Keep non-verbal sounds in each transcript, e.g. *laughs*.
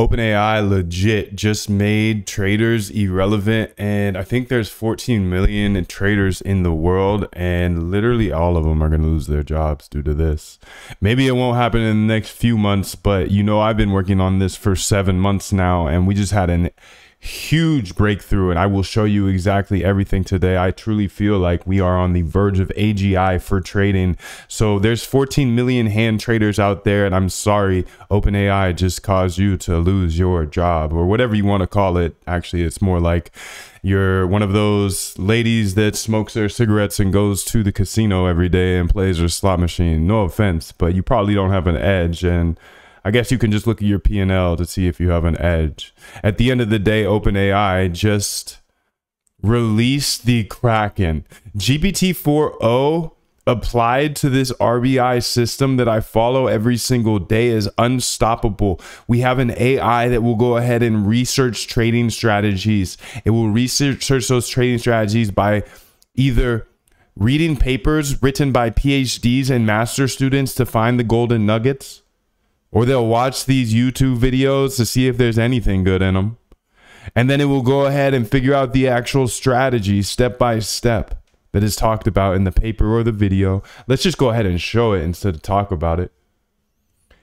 OpenAI legit just made traders irrelevant. And I think there's 14 million traders in the world, and literally all of them are going to lose their jobs due to this. Maybe it won't happen in the next few months, but you know, I've been working on this for seven months now, and we just had an huge breakthrough and I will show you exactly everything today. I truly feel like we are on the verge of AGI for trading. So there's 14 million hand traders out there and I'm sorry OpenAI just caused you to lose your job or whatever you want to call it. Actually, it's more like you're one of those ladies that smokes their cigarettes and goes to the casino every day and plays her slot machine. No offense, but you probably don't have an edge and I guess you can just look at your P&L to see if you have an edge. At the end of the day, OpenAI just released the Kraken. GPT-4o applied to this RBI system that I follow every single day is unstoppable. We have an AI that will go ahead and research trading strategies. It will research those trading strategies by either reading papers written by PhDs and master students to find the golden nuggets or they'll watch these YouTube videos to see if there's anything good in them. And then it will go ahead and figure out the actual strategy step by step that is talked about in the paper or the video. Let's just go ahead and show it instead of talk about it.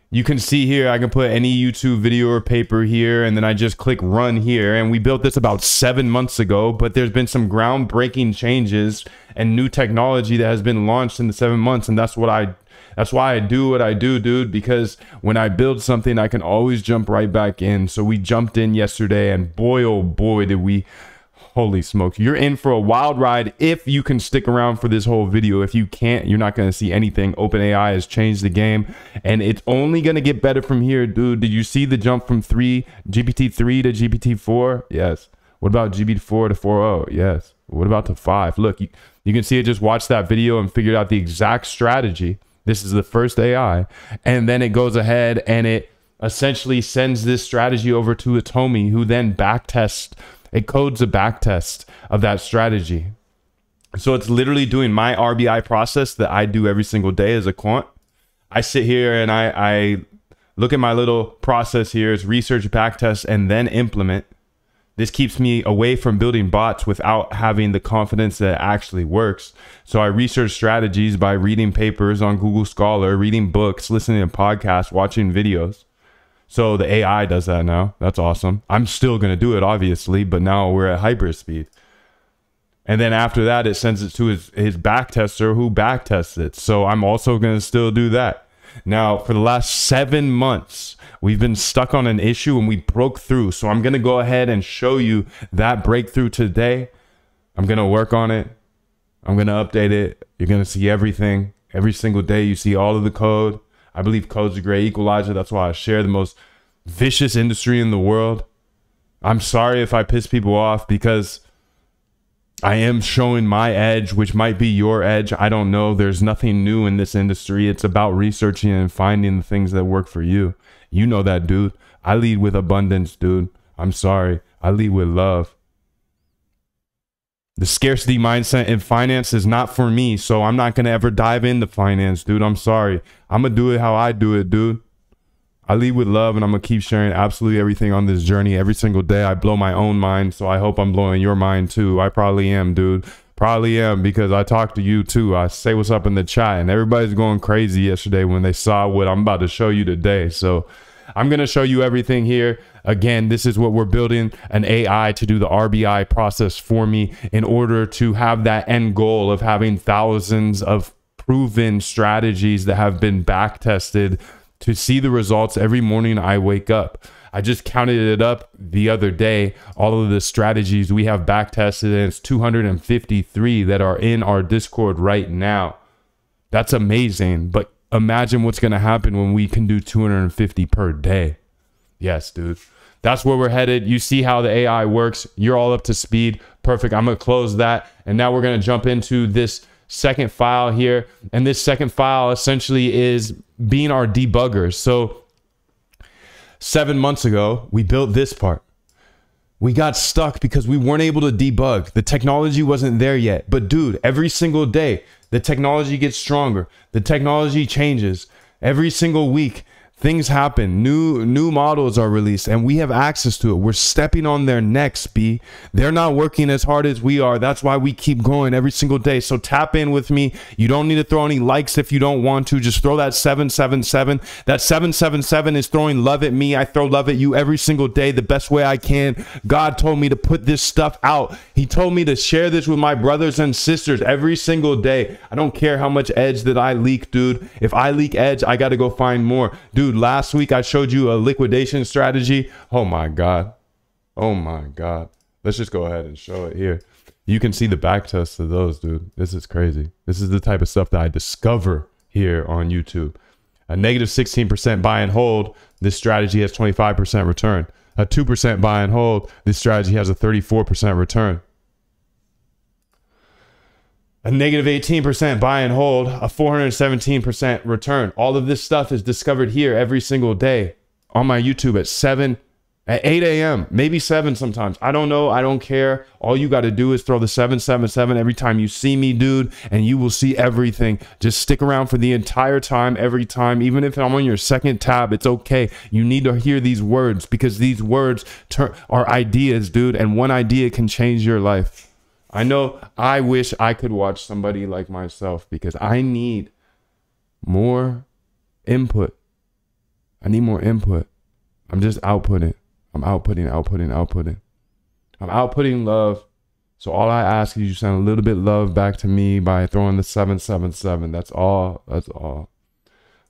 You can see here, I can put any YouTube video or paper here, and then I just click run here. And we built this about seven months ago, but there's been some groundbreaking changes and new technology that has been launched in the seven months. And that's what I that's why I do what I do, dude, because when I build something, I can always jump right back in. So we jumped in yesterday, and boy, oh boy, did we. Holy smokes. You're in for a wild ride if you can stick around for this whole video. If you can't, you're not going to see anything. OpenAI has changed the game and it's only going to get better from here, dude. Did you see the jump from 3 GPT-3 to GPT-4? Yes. What about GPT-4 to 4.0? Yes. What about to 5? Look, you, you can see it just watch that video and figured out the exact strategy this is the first AI. And then it goes ahead and it essentially sends this strategy over to Atomi, who then backtests, it codes a backtest of that strategy. So it's literally doing my RBI process that I do every single day as a quant. I sit here and I, I look at my little process here, it's research, backtest, and then implement. This keeps me away from building bots without having the confidence that it actually works. So I research strategies by reading papers on Google Scholar, reading books, listening to podcasts, watching videos. So the AI does that now. That's awesome. I'm still going to do it, obviously, but now we're at hyperspeed. And then after that, it sends it to his, his back tester who back tests it. So I'm also going to still do that. Now, for the last seven months, We've been stuck on an issue and we broke through. So I'm going to go ahead and show you that breakthrough today. I'm going to work on it. I'm going to update it. You're going to see everything. Every single day, you see all of the code. I believe code's a great equalizer. That's why I share the most vicious industry in the world. I'm sorry if I piss people off because I am showing my edge, which might be your edge. I don't know. There's nothing new in this industry. It's about researching and finding the things that work for you. You know that, dude. I lead with abundance, dude. I'm sorry. I lead with love. The scarcity mindset in finance is not for me, so I'm not going to ever dive into finance, dude. I'm sorry. I'm going to do it how I do it, dude. I lead with love and I'm to keep sharing absolutely everything on this journey every single day. I blow my own mind, so I hope I'm blowing your mind too. I probably am, dude. Probably am because I talk to you too. I say what's up in the chat, and everybody's going crazy yesterday when they saw what I'm about to show you today. So I'm to show you everything here. Again, this is what we're building an AI to do the RBI process for me in order to have that end goal of having thousands of proven strategies that have been back tested to see the results every morning I wake up. I just counted it up the other day. All of the strategies we have back tested, and it's 253 that are in our Discord right now. That's amazing. But imagine what's going to happen when we can do 250 per day. Yes, dude. That's where we're headed. You see how the AI works. You're all up to speed. Perfect. I'm going to close that. And now we're going to jump into this second file here. And this second file essentially is being our debugger. So seven months ago, we built this part. We got stuck because we weren't able to debug. The technology wasn't there yet. But dude, every single day, the technology gets stronger. The technology changes. Every single week, things happen. New new models are released and we have access to it. We're stepping on their necks b. They're not working as hard as we are. That's why we keep going every single day. So tap in with me. You don't need to throw any likes if you don't want to. Just throw that 777 that 777 is throwing love at me. I throw love at you every single day the best way i can. God told me to put this stuff out. He told me to share this with my brothers and sisters every single day. I don't care how much edge that i leak dude. If i leak edge i got to go find more. Dude Dude, last week I showed you a liquidation strategy. Oh my God. Oh my God. Let's just go ahead and show it here. You can see the back test of those, dude. This is crazy. This is the type of stuff that I discover here on YouTube. A negative 16% buy and hold. This strategy has 25% return. A 2% buy and hold. This strategy has a 34% return a negative 18% buy and hold, a 417% return. All of this stuff is discovered here every single day on my YouTube at 7, at 8 a.m., maybe 7 sometimes. I don't know. I don't care. All you got to do is throw the 777 every time you see me, dude, and you will see everything. Just stick around for the entire time, every time. Even if I'm on your second tab, it's okay. You need to hear these words because these words are ideas, dude, and one idea can change your life. I know I wish I could watch somebody like myself because I need more input. I need more input. I'm just outputting. I'm outputting, outputting, outputting. I'm outputting love. So all I ask is you send a little bit love back to me by throwing the 777. That's all. That's all.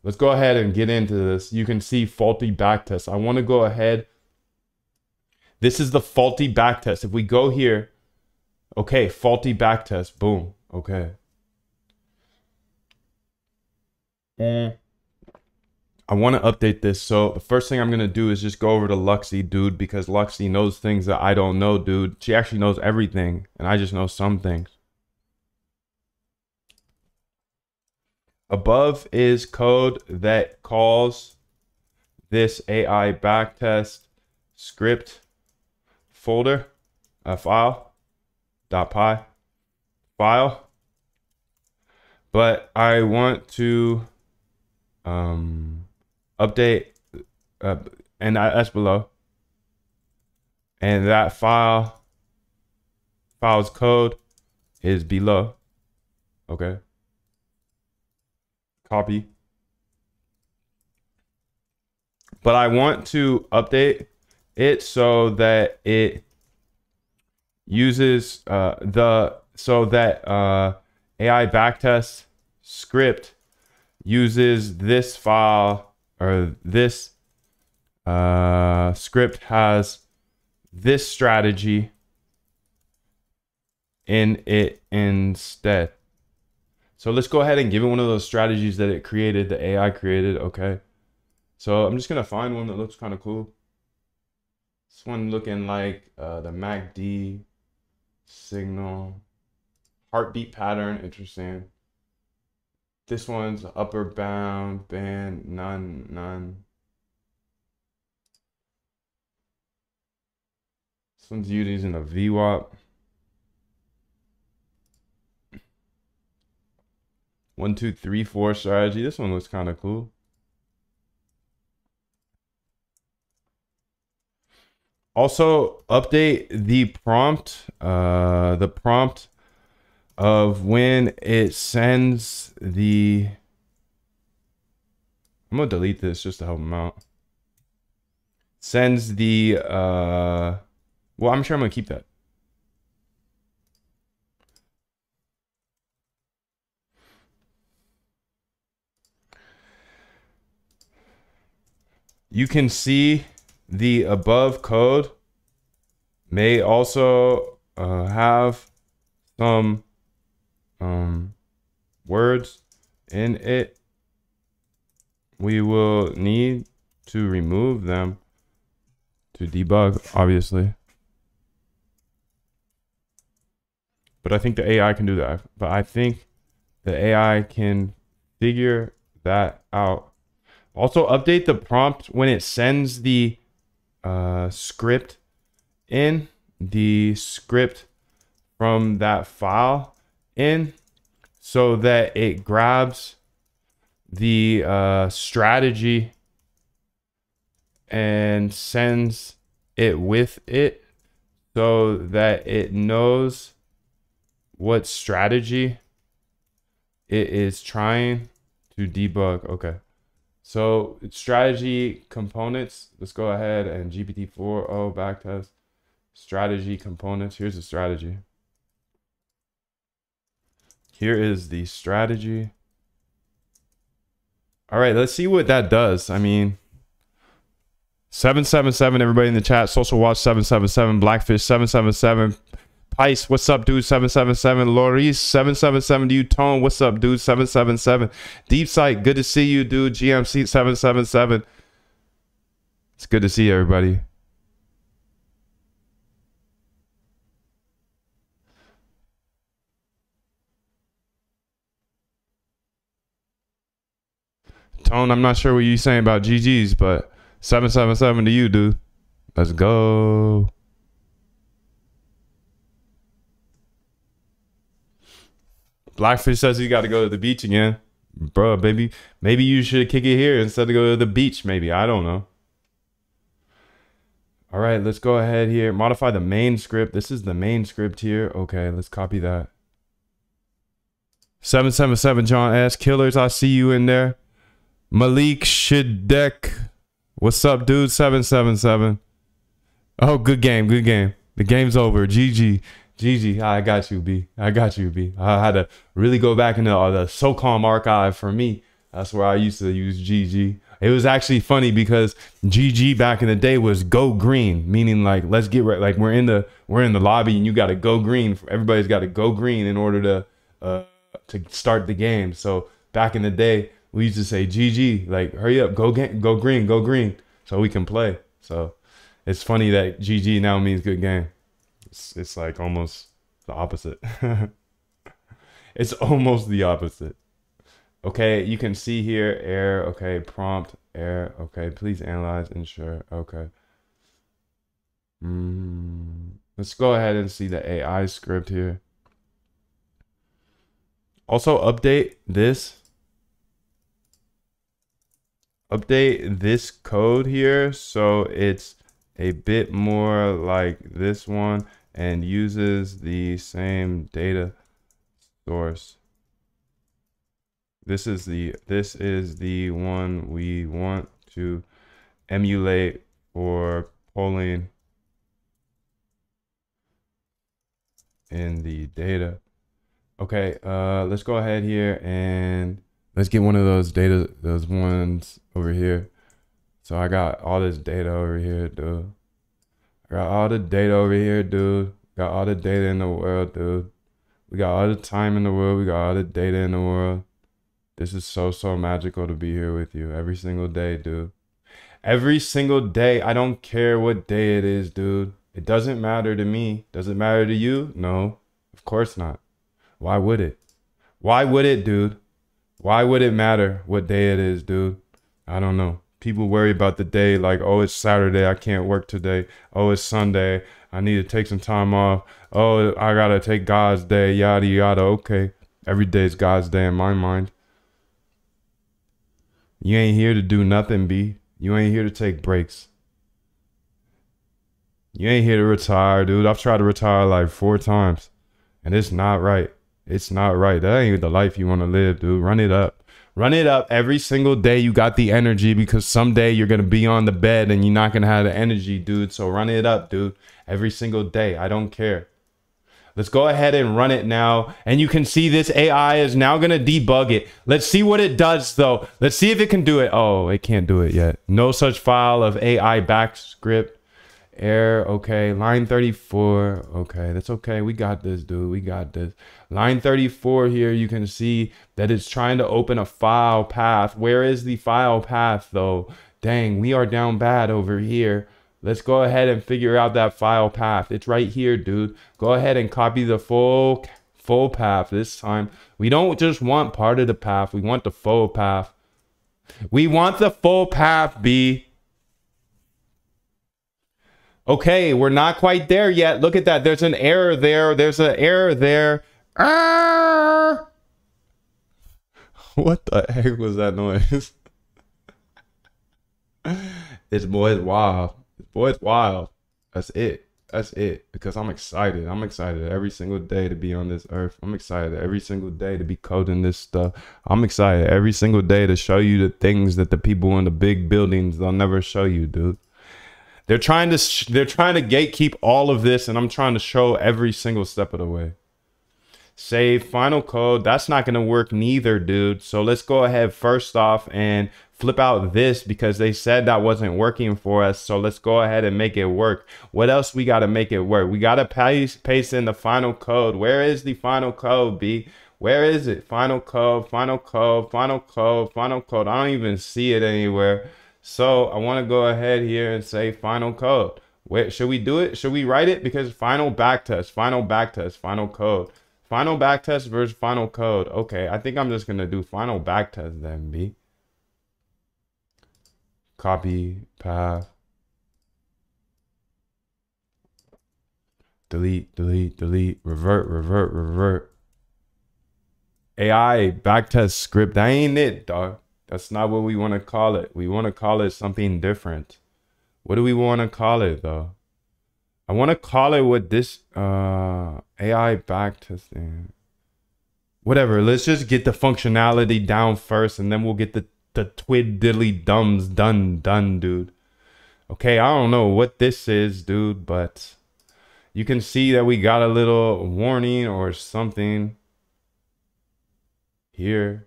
Let's go ahead and get into this. You can see faulty backtest. I want to go ahead. This is the faulty backtest. If we go here, Okay, faulty backtest. Boom. Okay. Mm. I want to update this. So the first thing I'm going to do is just go over to Luxy, dude, because Luxy knows things that I don't know, dude. She actually knows everything, and I just know some things. Above is code that calls this AI backtest script folder, a file .py file, but I want to um, update, uh, and that's below, and that file file's code is below. Okay. Copy. But I want to update it so that it uses uh, the so that uh, AI backtest script uses this file or this uh, script has this strategy in it instead. So let's go ahead and give it one of those strategies that it created, the AI created. Okay. So I'm just going to find one that looks kind of cool. This one looking like uh, the MACD signal, heartbeat pattern, interesting. This one's upper bound, band, none, none. This one's using a VWAP. One, two, three, four strategy. This one looks kind of cool. Also, update the prompt, uh, the prompt of when it sends the. I'm gonna delete this just to help him out. Sends the. Uh, well, I'm sure I'm gonna keep that. You can see the above code may also uh, have some um, words in it. We will need to remove them to debug, obviously. But I think the AI can do that. But I think the AI can figure that out also, update the prompt when it sends the uh, script in, the script from that file in, so that it grabs the uh, strategy and sends it with it so that it knows what strategy it is trying to debug. Okay. So strategy components, let's go ahead and GPT-4o backtest strategy components. Here's the strategy. Here is the strategy. All right, let's see what that does. I mean, 777, everybody in the chat, Social Watch 777, Blackfish 777, Pice, what's up, dude? 777, Loris 777, Do you Tone, what's up, dude? 777, Deep Sight, good to see you, dude. GMC 777. It's good to see everybody. Tone, I'm not sure what you're saying about GG's, but 777 to you, dude. Let's go. Blackfish says he got to go to the beach again. Bro, baby, maybe you should kick it here instead of go to the beach, maybe. I don't know. All right, let's go ahead here. Modify the main script. This is the main script here. Okay, let's copy that. 777 John S. Killers, I see you in there. Malik Shidek. What's up, dude? 777. Oh, good game. Good game. The game's over. GG. GG. I got you, B. I got you, B. I had to really go back into uh, the SOCOM archive for me. That's where I used to use GG. It was actually funny because GG back in the day was go green, meaning like let's get right. Like we're in the we're in the lobby and you got to go green. Everybody's got to go green in order to uh, to start the game. So back in the day, we used to say GG, like hurry up, go get, go green, go green, so we can play. So it's funny that GG now means good game. It's, it's like almost the opposite. *laughs* it's almost the opposite. Okay, you can see here error. Okay, prompt error. Okay, please analyze ensure. Okay. Mm, let's go ahead and see the AI script here. Also update this update this code here so it's a bit more like this one and uses the same data source. This is the this is the one we want to emulate for polling in the data. Okay, uh, let's go ahead here and let's get one of those data, those ones over here. So I got all this data over here, dude. Got all the data over here, dude. Got all the data in the world, dude. We got all the time in the world. We got all the data in the world. This is so, so magical to be here with you every single day, dude. Every single day. I don't care what day it is, dude. It doesn't matter to me. Does it matter to you? No, of course not. Why would it? Why would it, dude? Why would it matter what day it is, dude? I don't know. People worry about the day like, oh, it's Saturday. I can't work today. Oh, it's Sunday. I need to take some time off. Oh, I got to take God's day, yada, yada. Okay. Every day is God's day in my mind. You ain't here to do nothing, B. You ain't here to take breaks. You ain't here to retire, dude. I've tried to retire like four times, and it's not right. It's not right. That ain't the life you want to live, dude. Run it up. Run it up every single day. You got the energy because someday you're going to be on the bed and you're not going to have the energy, dude. So run it up, dude. Every single day. I don't care. Let's go ahead and run it now. And you can see this AI is now going to debug it. Let's see what it does, though. Let's see if it can do it. Oh, it can't do it yet. No such file of AI back script. Error, okay. Line 34, okay. That's okay. We got this, dude. We got this. Line 34 here, you can see that it's trying to open a file path. Where is the file path, though? Dang, we are down bad over here. Let's go ahead and figure out that file path. It's right here, dude. Go ahead and copy the full full path this time. We don't just want part of the path. We want the full path. We want the full path, B. Okay, we're not quite there yet. Look at that. There's an error there. There's an error there. Ah! *laughs* What the heck was that noise? *laughs* this boy is wild. This boy is wild. That's it. That's it. Because I'm excited. I'm excited every single day to be on this earth. I'm excited every single day to be coding this stuff. I'm excited every single day to show you the things that the people in the big buildings they'll never show you, dude. They're trying to sh- they're trying to gatekeep all of this, and I'm trying to show every single step of the way. Save final code. That's not gonna work neither, dude. So let's go ahead first off and flip out this because they said that wasn't working for us. So let's go ahead and make it work. What else we got to make it work? We got to paste, paste in the final code. Where is the final code, B? Where is it? Final code, final code, final code, final code. I don't even see it anywhere. So I want to go ahead here and say final code. Wait, should we do it? Should we write it? Because final backtest, final backtest, final code. Final backtest versus final code. Okay, I think I'm just going to do final backtest then, B. Copy, path. Delete, delete, delete, revert, revert, revert. AI backtest script. That ain't it, dog. That's not what we want to call it. We want to call it something different. What do we want to call it though? I want to call it what this uh AI backtesting. Whatever. Let's just get the functionality down first, and then we'll get the the twid diddly dums done done, dude. Okay, I don't know what this is, dude, but you can see that we got a little warning or something here.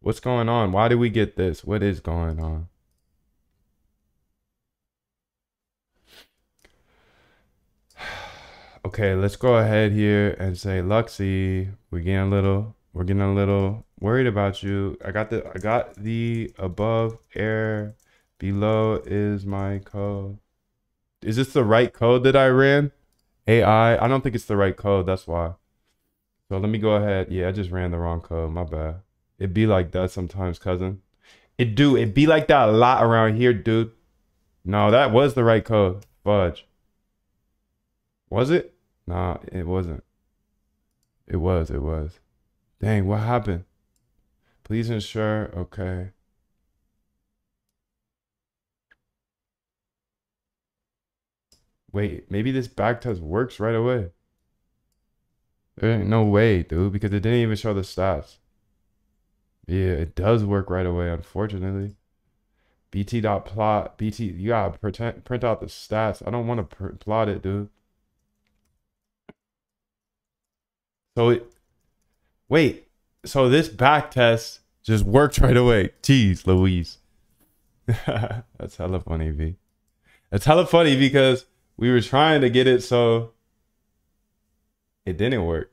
What's going on? Why did we get this? What is going on? *sighs* okay, let's go ahead here and say Luxy. We're getting a little we're getting a little worried about you. I got the I got the above air below is my code. Is this the right code that I ran? AI. I don't think it's the right code. That's why. So let me go ahead. Yeah, I just ran the wrong code. My bad. It be like that sometimes, cousin. It do. It be like that a lot around here, dude. No, that was the right code. Fudge. Was it? Nah, it wasn't. It was. It was. Dang, what happened? Please ensure. Okay. Wait, maybe this back test works right away. There ain't no way, dude, because it didn't even show the stats. Yeah, it does work right away, unfortunately. BT dot plot BT. You gotta print print out the stats. I don't want to plot it, dude. So it Wait, so this back test just worked *laughs* right away. Jeez, Louise. *laughs* That's hella funny, V. That's hella funny because we were trying to get it so it didn't work.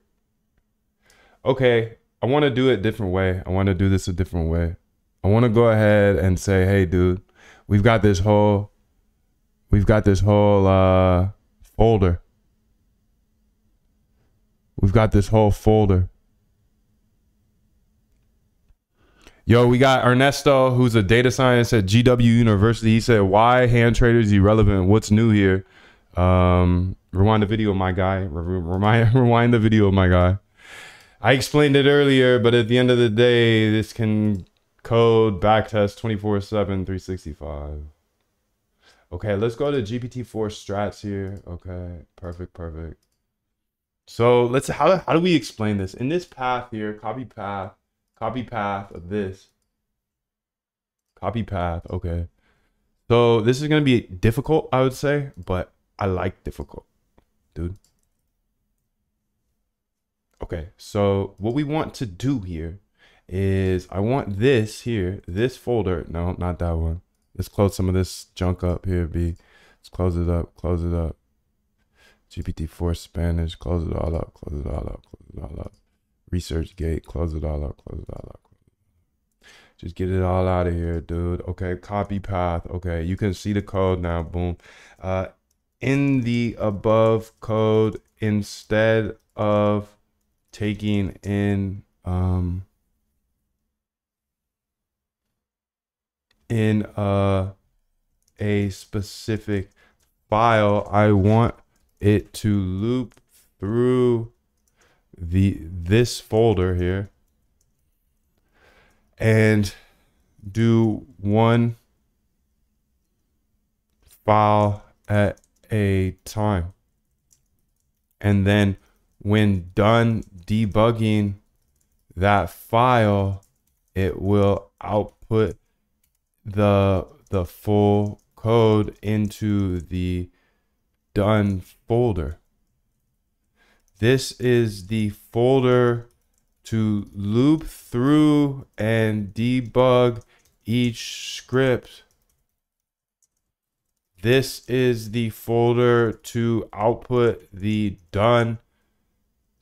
Okay, I want to do it a different way. I want to do this a different way. I want to go ahead and say, hey, dude, we've got this whole, we've got this whole uh, folder. We've got this whole folder Yo, we got Ernesto, who's a data scientist at GW University. He said, "Why hand traders irrelevant? What's new here?" Um, rewind the video, my guy. Rewind, *laughs* rewind the video, of my guy. I explained it earlier, but at the end of the day, this can code backtest 24 7, 365. Okay, let's go to GPT-4 strats here. Okay, perfect, perfect. So let's how how do we explain this in this path here? Copy path Copy path of this. Copy path. Okay. So this is to be difficult, I would say, but I like difficult, dude. Okay. So what we want to do here is I want this here, this folder. No, not that one. Let's close some of this junk up here, B. Let's close it up, close it up. GPT-4 Spanish, close it all up, close it all up, close it all up. ResearchGate, close it all up, close it all up. Just get it all out of here, dude. Okay, copy path. Okay, you can see the code now. Boom. Uh, in the above code, instead of taking in um in uh a specific file, I want it to loop through the this folder here and do one file at a time. And then when done debugging that file, it will output the the full code into the done folder. This is the folder to loop through and debug each script. This is the folder to output the done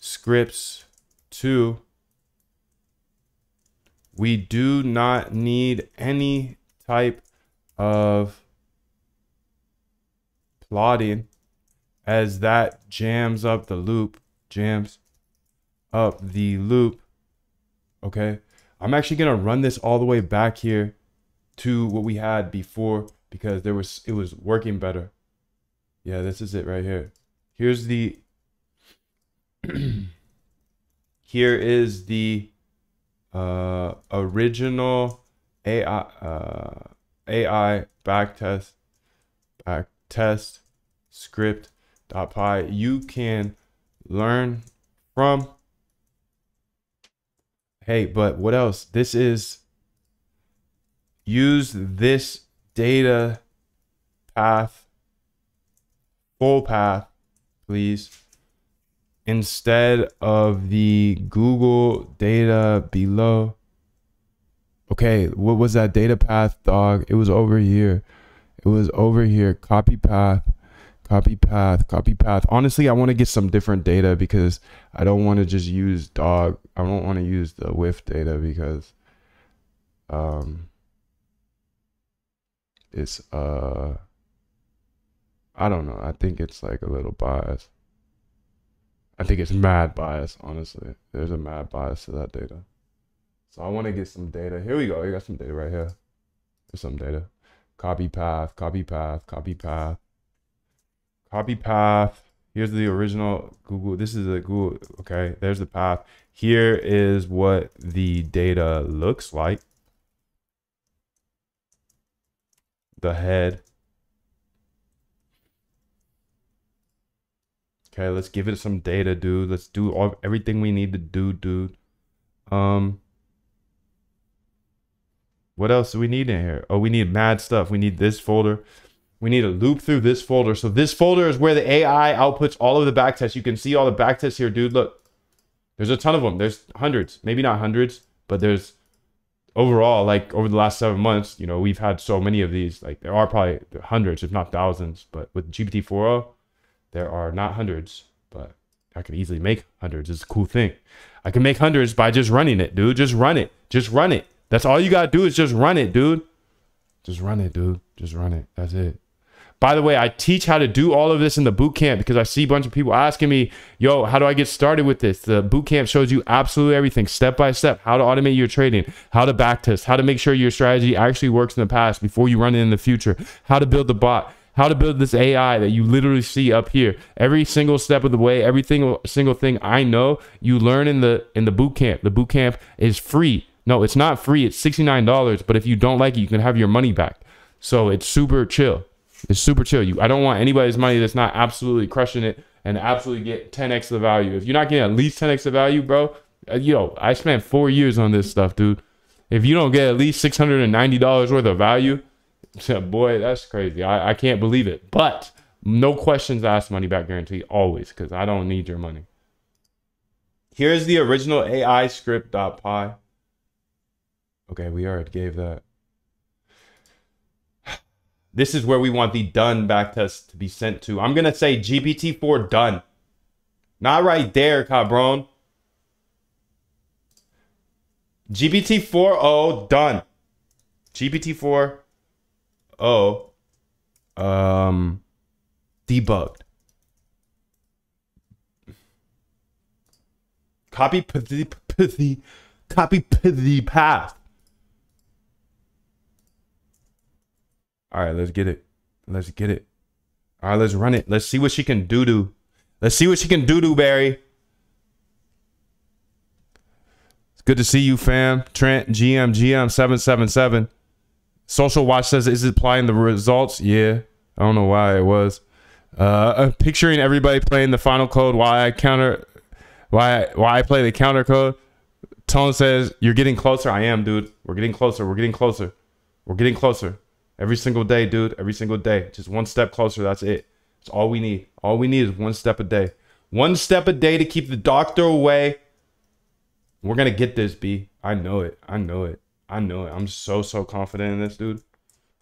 scripts to. We do not need any type of plotting as that jams up the loop, jams up the loop. Okay. I'm actually going to run this all the way back here to what we had before because there was it was working better. Yeah, this is it right here. Here's the *clears throat* here is the uh original AI uh AI backtest backtest script.py you can learn from. Hey but what else? This is use this data path full path please instead of the google data below. Okay what was that data path dog? It was over here. It was over here. Copy path copy path copy path. Honestly i want to get some different data because i don't want to just use dog i don't want to use the WIF data because um it's uh i don't know. I think it's like a little bias i think it's mad bias honestly there's a mad bias to that data so i want to get some data here we go you got some data right here there's some data copy path copy path copy path copy path. Here's the original Google. This is a Google. Okay, there's the path. Here is what the data looks like. The head. Okay, let's give it some data, dude. Let's do all everything we need to do, dude. Um, what else do we need in here? Oh, we need mad stuff. We need this folder. We need to loop through this folder. So this folder is where the AI outputs all of the backtests. You can see all the backtests here, dude. Look, there's a ton of them. There's hundreds, maybe not hundreds, but there's overall, like over the last seven months, you know, we've had so many of these. Like there are probably hundreds, if not thousands. But with GPT-4o, there are not hundreds, but I can easily make hundreds. It's a cool thing. I can make hundreds by just running it, dude. Just run it. Just run it. That's all you gotta do is just run it, dude. Just run it, dude. Just run it. That's it. By the way, I teach how to do all of this in the boot camp because I see a bunch of people asking me, yo, how do I get started with this? The boot camp shows you absolutely everything step by step how to automate your trading, how to backtest, how to make sure your strategy actually works in the past before you run it in the future, how to build the bot, how to build this AI that you literally see up here. Every single step of the way, every single single thing I know, you learn in the in the boot camp. The boot camp is free. No, it's not free. It's $69, but if you don't like it, you can have your money back. So it's super chill. It's super chill. You, I don't want anybody's money that's not absolutely crushing it and absolutely get 10x the value. If you're not getting at least 10x the value, bro, uh, yo, I spent four years on this stuff, dude. If you don't get at least $690 worth of value, *laughs* boy, that's crazy. I, I can't believe it. But no questions asked, money back guarantee always, because I don't need your money. Here's the original AI script.py. Okay, we already gave that. *sighs* This is where we want the done backtest to be sent to. I'm going to say GPT-4 done. Not right there, cabron. GPT-4o done. GPT-4o um debugged. Copy the copy the path. All right, let's get it. Let's get it. All right, let's run it. Let's see what she can do do. Let's see what she can do do, Barry. It's good to see you, fam. Trent, GM, GM777. Social Watch says, is it applying the results? Yeah. I don't know why it was. Uh, picturing everybody playing the final code Why I counter, why why I play the counter code. Tone says you're getting closer. I am, dude. We're getting closer. We're getting closer. We're getting closer. Every single day, dude. Every single day. Just one step closer. That's it. It's all we need. All we need is one step a day. One step a day to keep the doctor away. We're gonna get this, B. I know it. I know it. I know it. I'm so so confident in this, dude.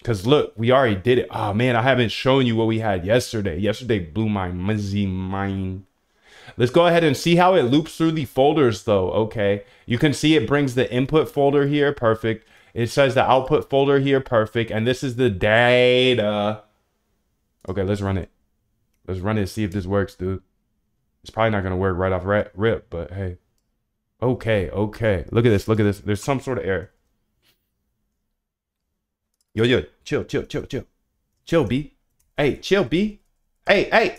Cause look, we already did it. Oh man, I haven't shown you what we had yesterday. Yesterday blew my muzzy mind. Let's go ahead and see how it loops through the folders though. Okay. You can see it brings the input folder here. Perfect. It says the output folder here. Perfect. And this is the data. Okay, let's run it. Let's run it. See if this works, dude. It's probably not going to work right off rip, but hey. Okay, okay. Look at this. Look at this. There's some sort of error. Yo, yo, chill, chill, chill, chill. Chill, B. Hey, chill, B. Hey, hey,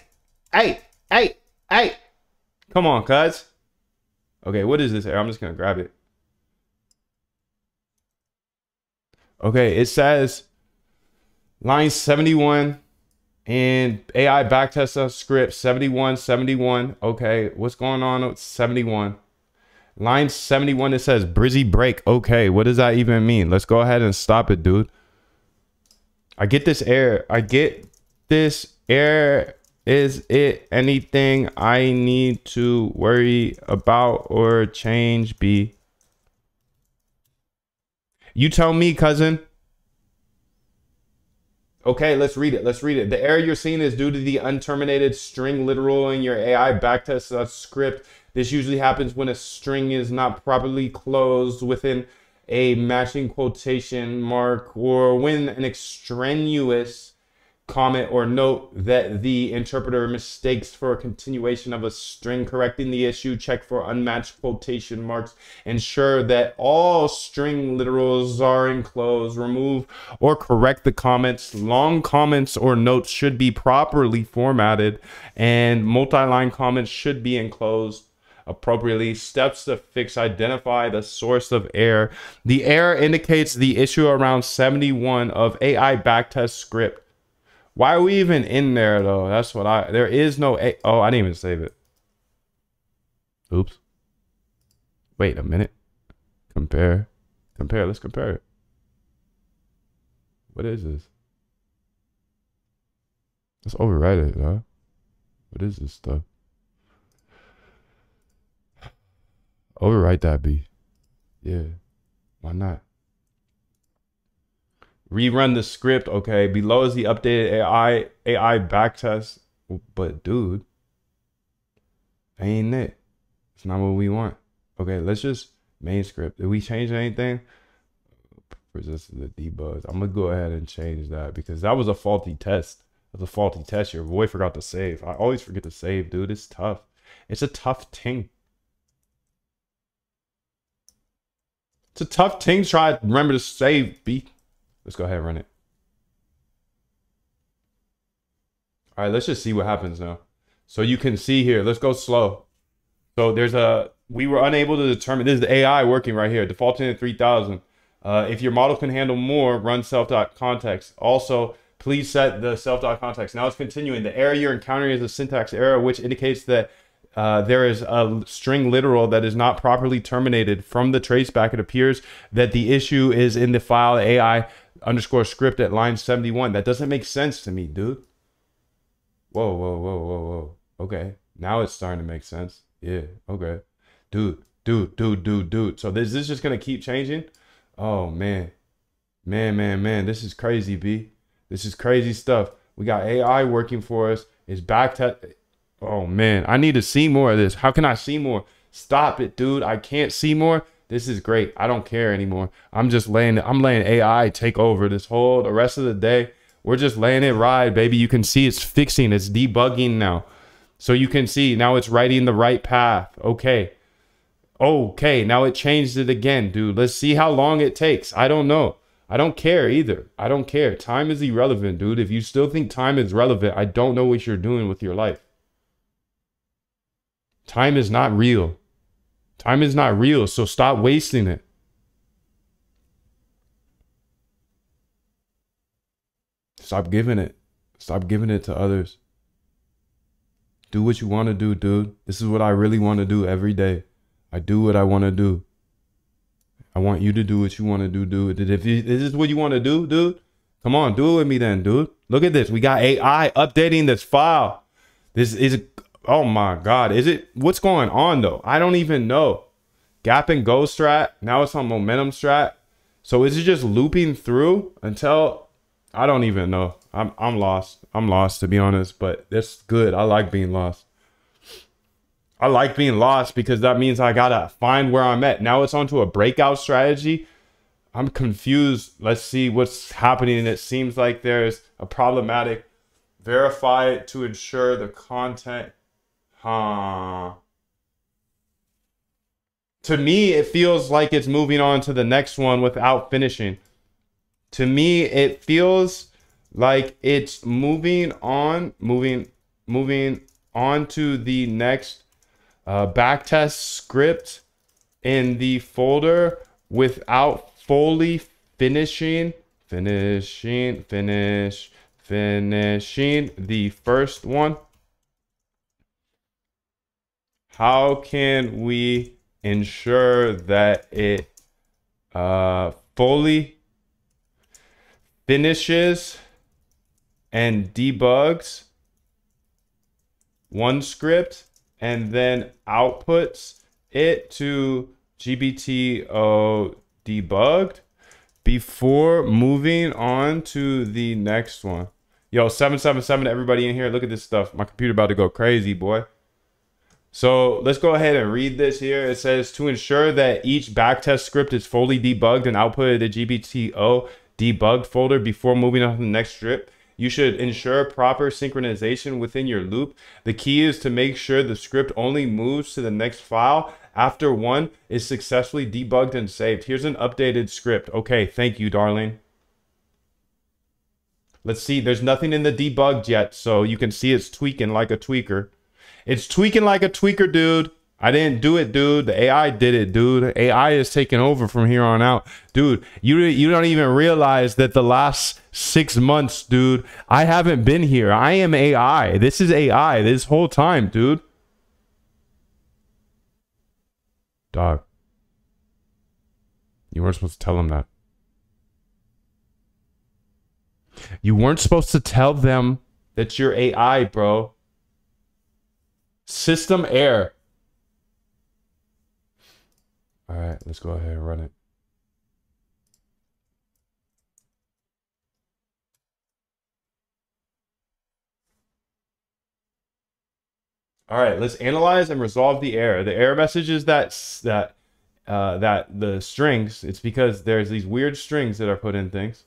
hey, hey, hey. Come on, cuz. Okay, what is this? I'm just going to grab it. Okay, it says line 71 and AI backtest script 71, 71. Okay, what's going on with 71? Line 71, it says Brizzy break. Okay, what does that even mean? Let's go ahead and stop it, dude. I get this error. I get this error. Is it anything I need to worry about or change? B. You tell me, cousin. Okay, let's read it. Let's read it. The error you're seeing is due to the unterminated string literal in your AI backtest script. This usually happens when a string is not properly closed within a matching quotation mark or when an extraneous comment or note that the interpreter mistakes for a continuation of a string correcting the issue check for unmatched quotation marks ensure that all string literals are enclosed remove or correct the comments. Long comments or notes should be properly formatted and multi-line comments should be enclosed appropriately. Steps to fix identify the source of error. The error indicates the issue around 71 of AI backtest script. Why are we even in there though? That's what I there is no a oh I didn't even save it. Oops. Wait a minute. Compare. Compare. Let's compare it. What is this? Let's overwrite it, huh? What is this stuff? Overwrite that B. Yeah. Why not? Rerun the script. Okay. Below is the updated AI AI backtest. But dude, ain't it? It's not what we want. Okay, let's just main script. Did we change anything? Resist the debugs. I'm gonna go ahead and change that because that was a faulty test. Was a faulty test. Your boy forgot to save. I always forget to save, dude. It's tough. It's a tough thing. It's a tough thing to try remember to save, B. Let's go ahead and run it. All right, let's just see what happens now. So you can see here, let's go slow. So there's a, we were unable to determine, this is the AI working right here, defaulting at 3000. Uh, if your model can handle more, run self.context. Also, please set the self.context. Now it's continuing. The error you're encountering is a syntax error, which indicates that uh, there is a string literal that is not properly terminated from the traceback. It appears that the issue is in the file AI underscore script at line 71. That doesn't make sense to me, dude. Whoa, whoa, whoa, whoa, whoa. Okay. Now it's starting to make sense. Yeah. Okay. Dude, dude, dude, dude, dude. So this, this is just going to keep changing? Oh, man. Man, man, man. This is crazy, B. This is crazy stuff. We got AI working for us. It's back to Oh man, I need to see more of this. How can I see more? Stop it, dude. I can't see more. This is great. I don't care anymore. I'm just laying I'm laying AI take over this whole the rest of the day. We're just laying it ride, baby. You can see it's fixing, it's debugging now. So you can see now it's writing the right path. Okay. Okay, now it changed it again, dude. Let's see how long it takes. I don't know. I don't care either. I don't care. Time is irrelevant, dude. If you still think time is relevant, I don't know what you're doing with your life. Time is not real. Time is not real, so stop wasting it. Stop giving it. Stop giving it to others. Do what you want to do, dude. This is what I really want to do every day. I do what I want to do. I want you to do what you want to do, dude. If this is what you want to do, dude, come on, do it with me then, dude. Look at this. We got AI updating this file. This is, oh my God. Is it, what's going on though? I don't even know. Gap and go strat. Now it's on momentum strat. So is it just looping through until, I don't even know. I'm, I'm lost. I'm lost to be honest, but that's good. I like being lost. I like being lost because that means I gotta find where I'm at. Now it's onto a breakout strategy. I'm confused. Let's see what's happening. It seems like there's a problematic. Verify it to ensure the content. Huh. To me, it feels like it's moving on to the next one without finishing. To me, it feels like it's moving on, moving, moving on to the next uh, backtest script in the folder without fully finishing, finishing, finish, finishing the first one. How can we ensure that it uh, fully finishes and debugs one script and then outputs it to GBTO debugged before moving on to the next one. Yo, 777 everybody in here. Look at this stuff. My computer about to go crazy, boy. So let's go ahead and read this here. It says to ensure that each backtest script is fully debugged and outputted to the GBTO debugged folder before moving on to the next strip. You should ensure proper synchronization within your loop. The key is to make sure the script only moves to the next file after one is successfully debugged and saved. Here's an updated script. Okay, thank you, darling. Let's see, there's nothing in the debugged yet, so you can see it's tweaking like a tweaker. It's tweaking like a tweaker, dude. I didn't do it, dude. The AI did it, dude. AI is taking over from here on out, dude. You you don't even realize that the last six months, dude. I haven't been here. I am AI. This is AI this whole time, dude. Dog. You weren't supposed to tell them that. You weren't supposed to tell them that you're AI, bro. System error. All right, let's go ahead and run it. All right, let's analyze and resolve the error. The error message is that that uh, that the strings. It's because there's these weird strings that are put in things.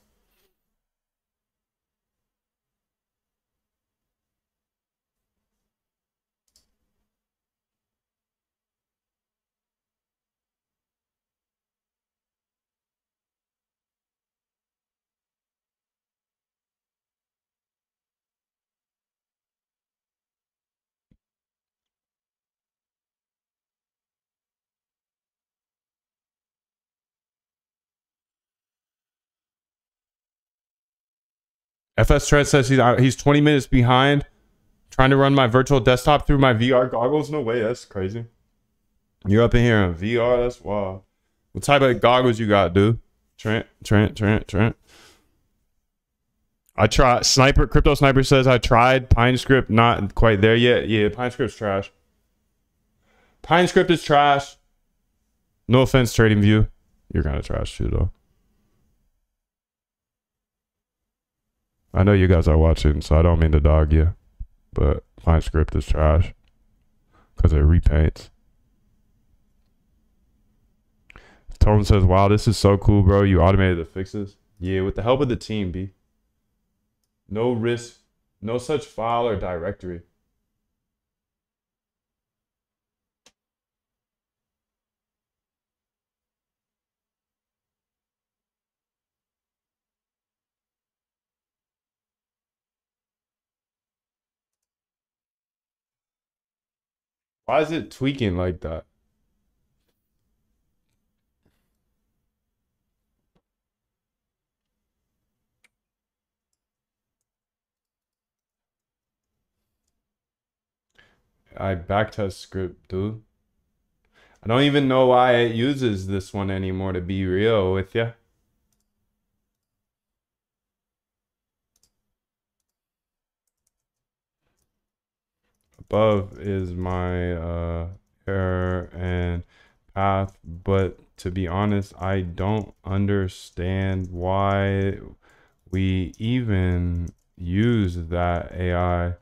FS Tread says he's uh, he's 20 minutes behind trying to run my virtual desktop through my VR goggles. No way, that's crazy. You're up in here in VR, that's wild. What type of goggles you got, dude? Trent, Trent, Trent, Trent. I tried Sniper Crypto Sniper says I tried PineScript, not quite there yet. Yeah, Pine PineScript's trash. PineScript is trash. No offense, Trading View. You're kind of trash too, though. I know you guys are watching, so I don't mean to dog you, but my script is trash because it repaints. Tone says, "Wow, this is so cool, bro! You automated the fixes. Yeah, with the help of the team, B. No risk, no such file or directory." Why is it tweaking like that? I backtest script, dude. I don't even know why it uses this one anymore, to be real with you. Above is my uh, error and path, but to be honest, I don't understand why we even use that AI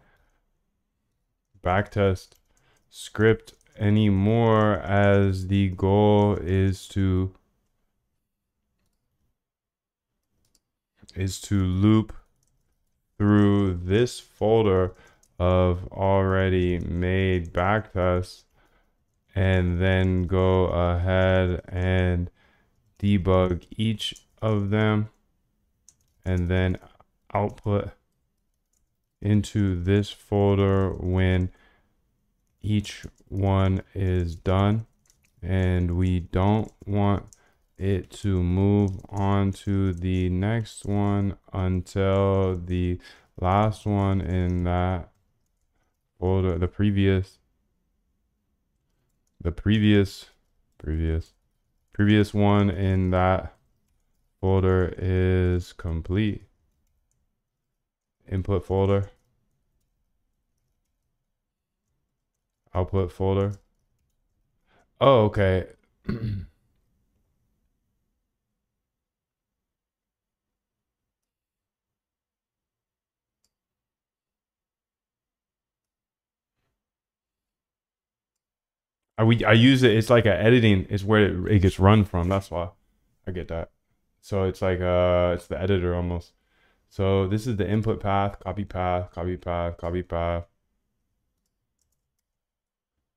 backtest script anymore as the goal is to is to loop through this folder of already made backtests and then go ahead and debug each of them and then output into this folder when each one is done. And we don't want it to move on to the next one until the last one in that folder the previous the previous previous previous one in that folder is complete input folder output folder. Oh, okay. *clears throat* I we I use it. It's like a editing. It's where it, it gets run from. That's why I get that. So it's like uh, it's the editor almost. So this is the input path, copy path, copy path, copy path.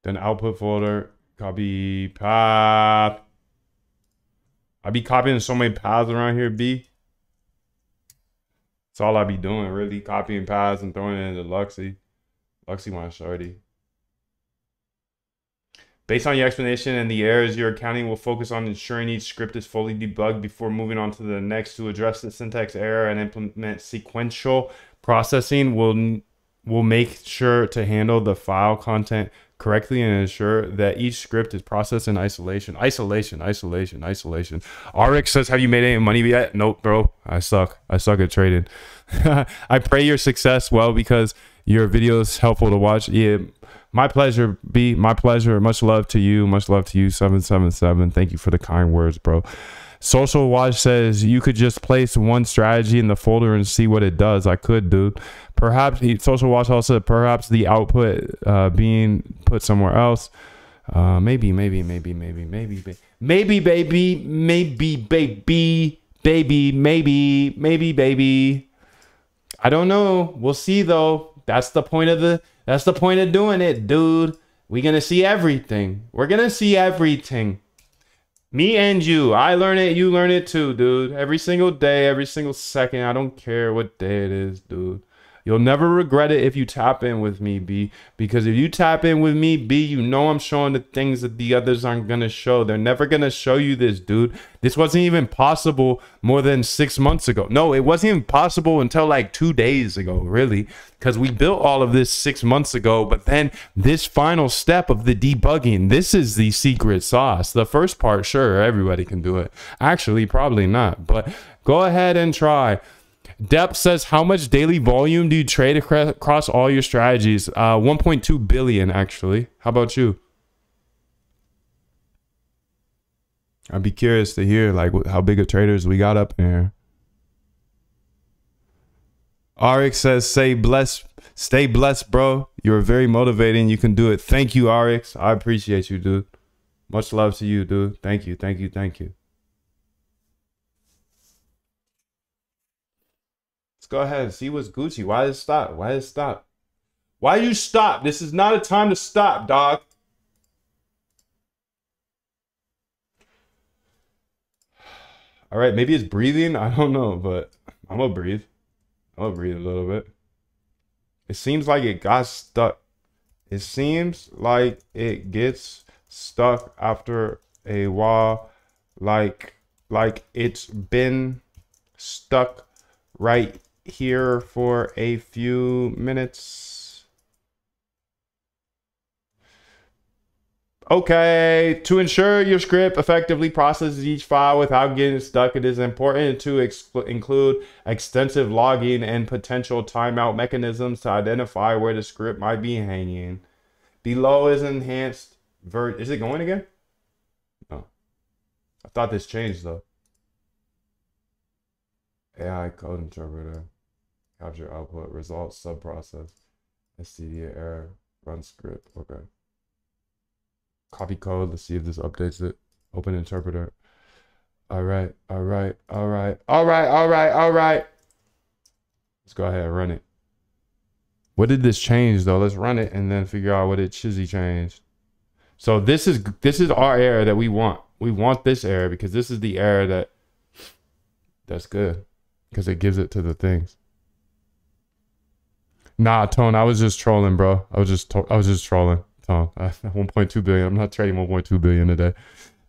Then output folder, copy path. I be copying so many paths around here, B. That's all I be doing, really. Copying paths and throwing it into Luxy. Luxy my shorty. Based on your explanation and the errors you're accounting, will focus on ensuring each script is fully debugged before moving on to the next to address the syntax error and implement sequential processing. Will will make sure to handle the file content correctly and ensure that each script is processed in isolation. Isolation, isolation, isolation. RX says, Have you made any money yet? Nope, bro. I suck. I suck at trading. *laughs* I pray your success well because your video is helpful to watch. Yeah, my pleasure, B. My pleasure. Much love to you. Much love to you, 777. Thank you for the kind words, bro. Social Watch says you could just place one strategy in the folder and see what it does. I could, dude. Perhaps Social Watch also perhaps the output uh, being put somewhere else. Uh, maybe, maybe, maybe, maybe, maybe, maybe, baby, maybe, baby, baby, maybe, maybe, baby. I don't know. We'll see though. That's the point of the. That's the point of doing it, dude. We're gonna see everything. We're gonna see everything. Me and you. I learn it. You learn it too, dude. Every single day, every single second. I don't care what day it is, dude. You'll never regret it if you tap in with me, B. Because if you tap in with me, B, you know I'm showing the things that the others aren't going to show. They're never going to show you this, dude. This wasn't even possible more than six months ago. No, it wasn't even possible until like two days ago, really. Because we built all of this six months ago. But then this final step of the debugging, this is the secret sauce. The first part, sure, everybody can do it. Actually, probably not. But go ahead and try. Depth says, how much daily volume do you trade across all your strategies? Uh, 1.2 billion, actually. How about you? I'd be curious to hear like how big of traders we got up there. RX says, "Say bless, stay blessed, bro. You're very motivating. You can do it. Thank you, RX. I appreciate you, dude. Much love to you, dude. Thank you, thank you, thank you." Let's go ahead and see what's Gucci. Why did it stop? Why did it stop? Why you stop? This is not a time to stop, dog. All right, maybe it's breathing. I don't know, but I'm gonna breathe. I'm gonna breathe a little bit. It seems like it got stuck. It seems like it gets stuck after a while, like like it's been stuck right here for a few minutes. Okay, to ensure your script effectively processes each file without getting stuck, it is important to include extensive logging and potential timeout mechanisms to identify where the script might be hanging. Below is enhanced ver. Is it going again? No. I thought this changed though. AI code interpreter, capture output, results, subprocess, std error, run script. Okay. Copy code. Let's see if this updates it. Open interpreter. All right. All right. All right. All right. All right. All right. Let's go ahead and run it. What did this change though? Let's run it and then figure out what it Chizzy changed. So this is this is our error that we want. We want this error because this is the error that that's good because it gives it to the things. Nah, Tone, I was just trolling, bro. I was just I was just trolling. Tone, *laughs* 1.2 billion. I'm not trading 1.2 billion today.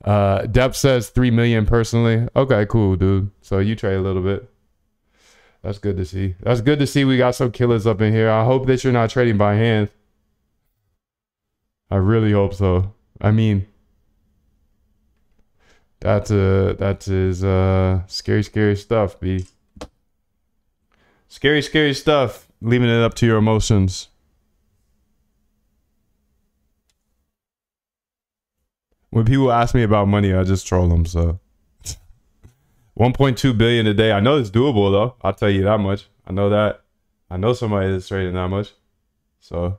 Uh, Dep says 3 million personally. Okay, cool, dude. So you trade a little bit. That's good to see. That's good to see we got some killers up in here. I hope that you're not trading by hand. I really hope so. I mean, that's uh that is uh scary, scary stuff, B. Scary, scary stuff. Leaving it up to your emotions. When people ask me about money, I just troll them. So, *laughs* 1.2 billion a day. I know it's doable though. I'll tell you that much. I know that. I know somebody that's trading that much. So,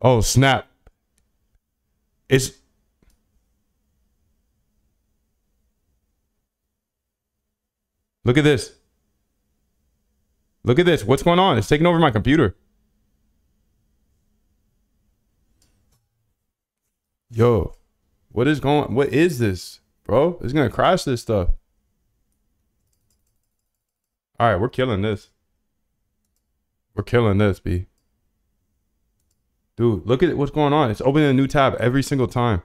oh snap! It's look at this. Look at this. What's going on? It's taking over my computer. Yo, what is going what is this? Bro, it's gonna crash this stuff. Alright, we're killing this. We're killing this, B. Dude, look at what's going on. It's opening a new tab every single time.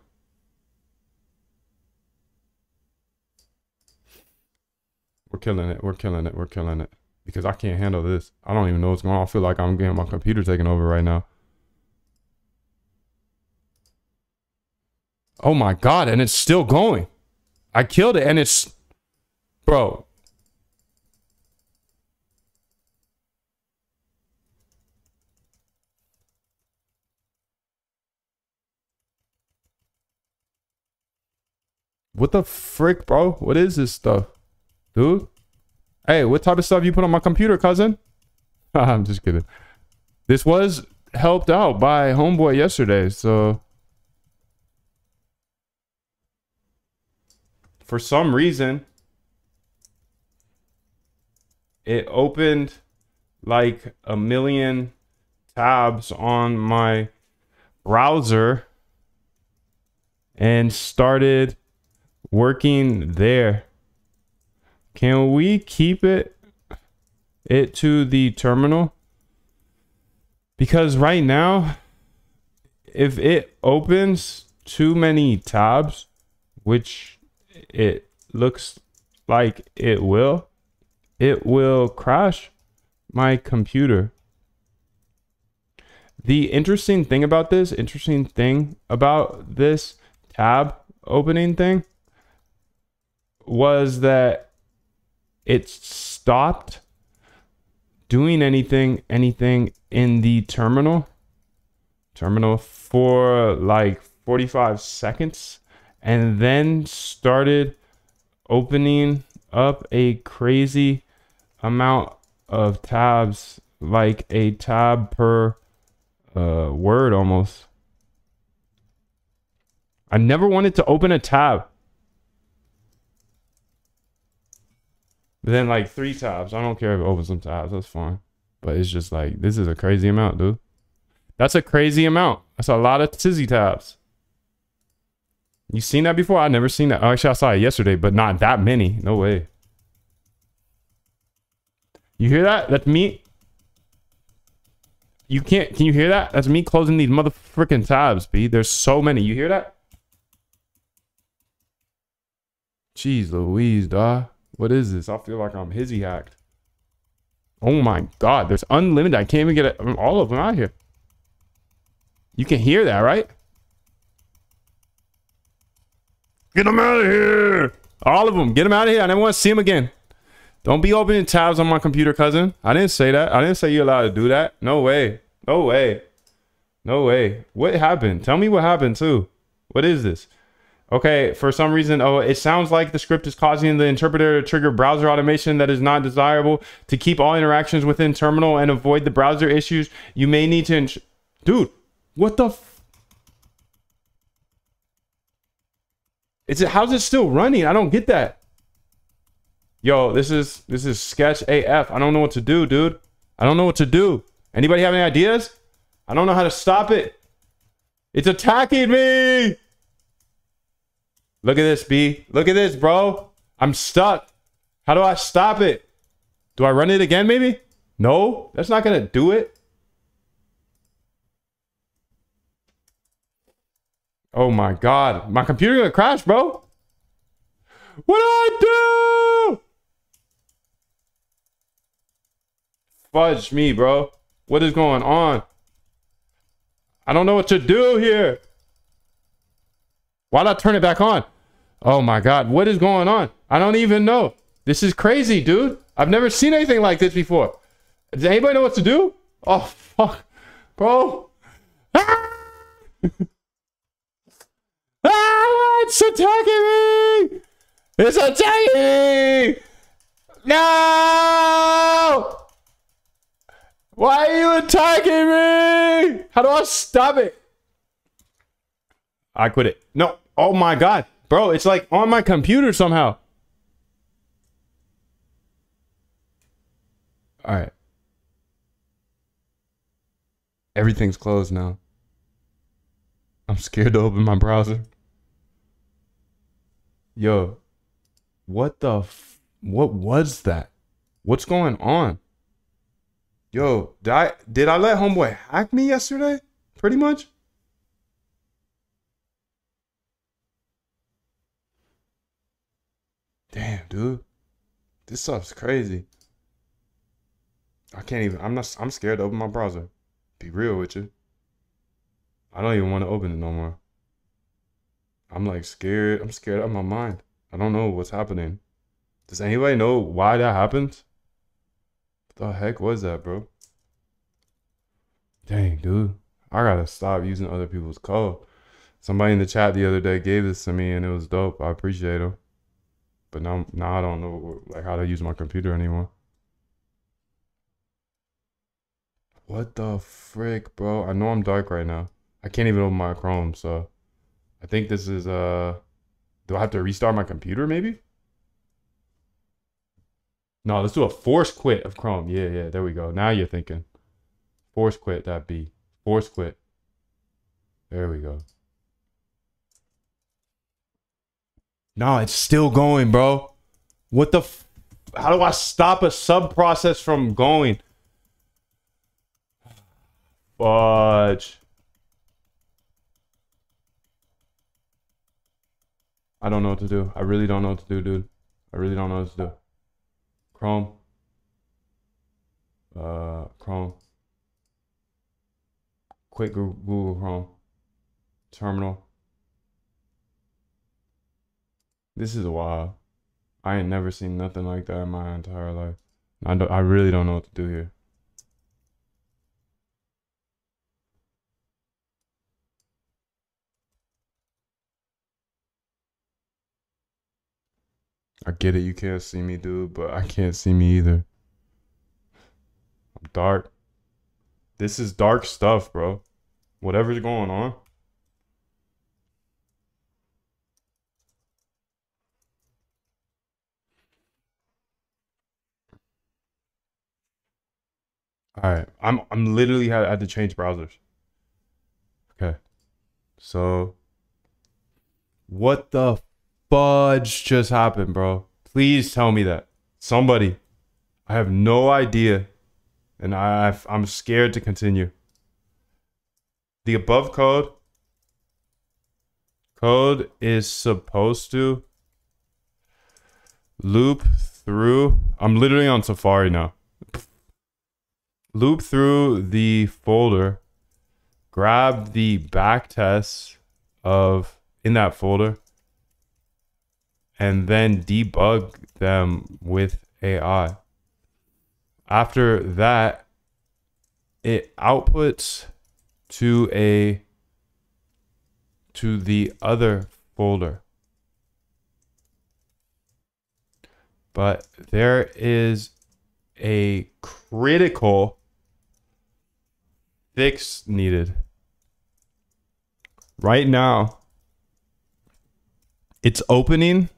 We're killing it. We're killing it. We're killing it because I can't handle this. I don't even know what's going on. I feel like I'm getting my computer taken over right now. Oh my God. And it's still going. I killed it and it's, bro. What the frick, bro? What is this stuff? Dude? Hey, what type of stuff you put on my computer, cousin? *laughs* I'm just kidding. This was helped out by Homeboy yesterday, so for some reason it opened like a million tabs on my browser and started working there. Can we keep it it to the terminal? Because right now, if it opens too many tabs, which it looks like it will, it will crash my computer. The interesting thing about this, interesting thing about this tab opening thing was that it stopped doing anything anything in the terminal. Terminal for like 45 seconds and then started opening up a crazy amount of tabs like a tab per uh, word almost. I never wanted to open a tab then like three tabs. I don't care if it opens some tabs. That's fine. But it's just like this is a crazy amount, dude. That's a crazy amount. That's a lot of Tizzy tabs. You seen that before? I never seen that. Oh, actually, I saw it yesterday, but not that many. No way. You hear that? That's me. You can't. Can you hear that? That's me closing these motherfucking tabs, B. There's so many. You hear that? Jeez Louise, dog. What is this? I feel like I'm hizzy hacked. Oh my god, there's unlimited. I can't even get all of them out here. You can hear that, right? Get them out of here. All of them. Get them out of here. I never want to see them again. Don't be opening tabs on my computer, cousin. I didn't say that. I didn't say you're allowed to do that. No way. No way. No way. What happened? Tell me what happened too. What is this? Okay, for some reason, oh, it sounds like the script is causing the interpreter to trigger browser automation that is not desirable. To keep all interactions within terminal and avoid the browser issues, you may need to. Dude, what the? Is it? How's it still running? I don't get that. Yo, this is this is sketch AF. I don't know what to do, dude. I don't know what to do. Anybody have any ideas? I don't know how to stop it. It's attacking me. Look at this, B. Look at this, bro. I'm stuck. How do I stop it? Do I run it again, maybe? No, that's not going to do it. Oh my God. My computer going to crash, bro. What do I do? Fudge me, bro. What is going on? I don't know what to do here. Why not turn it back on? Oh my God, what is going on? I don't even know. This is crazy, dude. I've never seen anything like this before. Does anybody know what to do? Oh, fuck. Bro. Ah! *laughs* ah, it's attacking me! It's attacking me! No! Why are you attacking me? How do I stop it? I quit it. No. Oh my god. Bro, it's like on my computer somehow. All right. Everything's closed now. I'm scared to open my browser. Yo, what the what was that? What's going on? Yo, did I did I let homeboy hack me yesterday? Pretty much. Damn, dude. This stuff's crazy. I can't even I'm not I'm scared to open my browser. Be real with you. I don't even want to open it no more. I'm like scared. I'm scared out of my mind. I don't know what's happening. Does anybody know why that happened? What the heck was that, bro? Dang, dude. I gotta stop using other people's code. Somebody in the chat the other day gave this to me and it was dope. I appreciate them. But now, now I don't know like how to use my computer anymore. What the frick, bro? I know I'm dark right now. I can't even open my Chrome, so I think this is uh do I have to restart my computer maybe? No, let's do a force quit of Chrome. Yeah, yeah, there we go. Now you're thinking. Force quit that B. Force quit. There we go. No, it's still going, bro. What the f- How do I stop a sub process from going? Fudge. I don't know what to do. I really don't know what to do, dude. I really don't know what to do. Chrome. Uh, Chrome. Quick Google Chrome. Terminal. This is wild. I ain't never seen nothing like that in my entire life. I don't, I really don't know what to do here. I get it, you can't see me, dude, but I can't see me either. I'm dark. This is dark stuff, bro. Whatever's going on. All right, I'm I'm literally had, had to change browsers. Okay, so what the fudge just happened, bro? Please tell me that somebody. I have no idea, and I I'm scared to continue. The above code code is supposed to loop through. I'm literally on Safari now loop through the folder, grab the back test of in that folder, and then debug them with AI. After that, it outputs to a to the other folder. But there is a critical fix needed. Right now, it's opening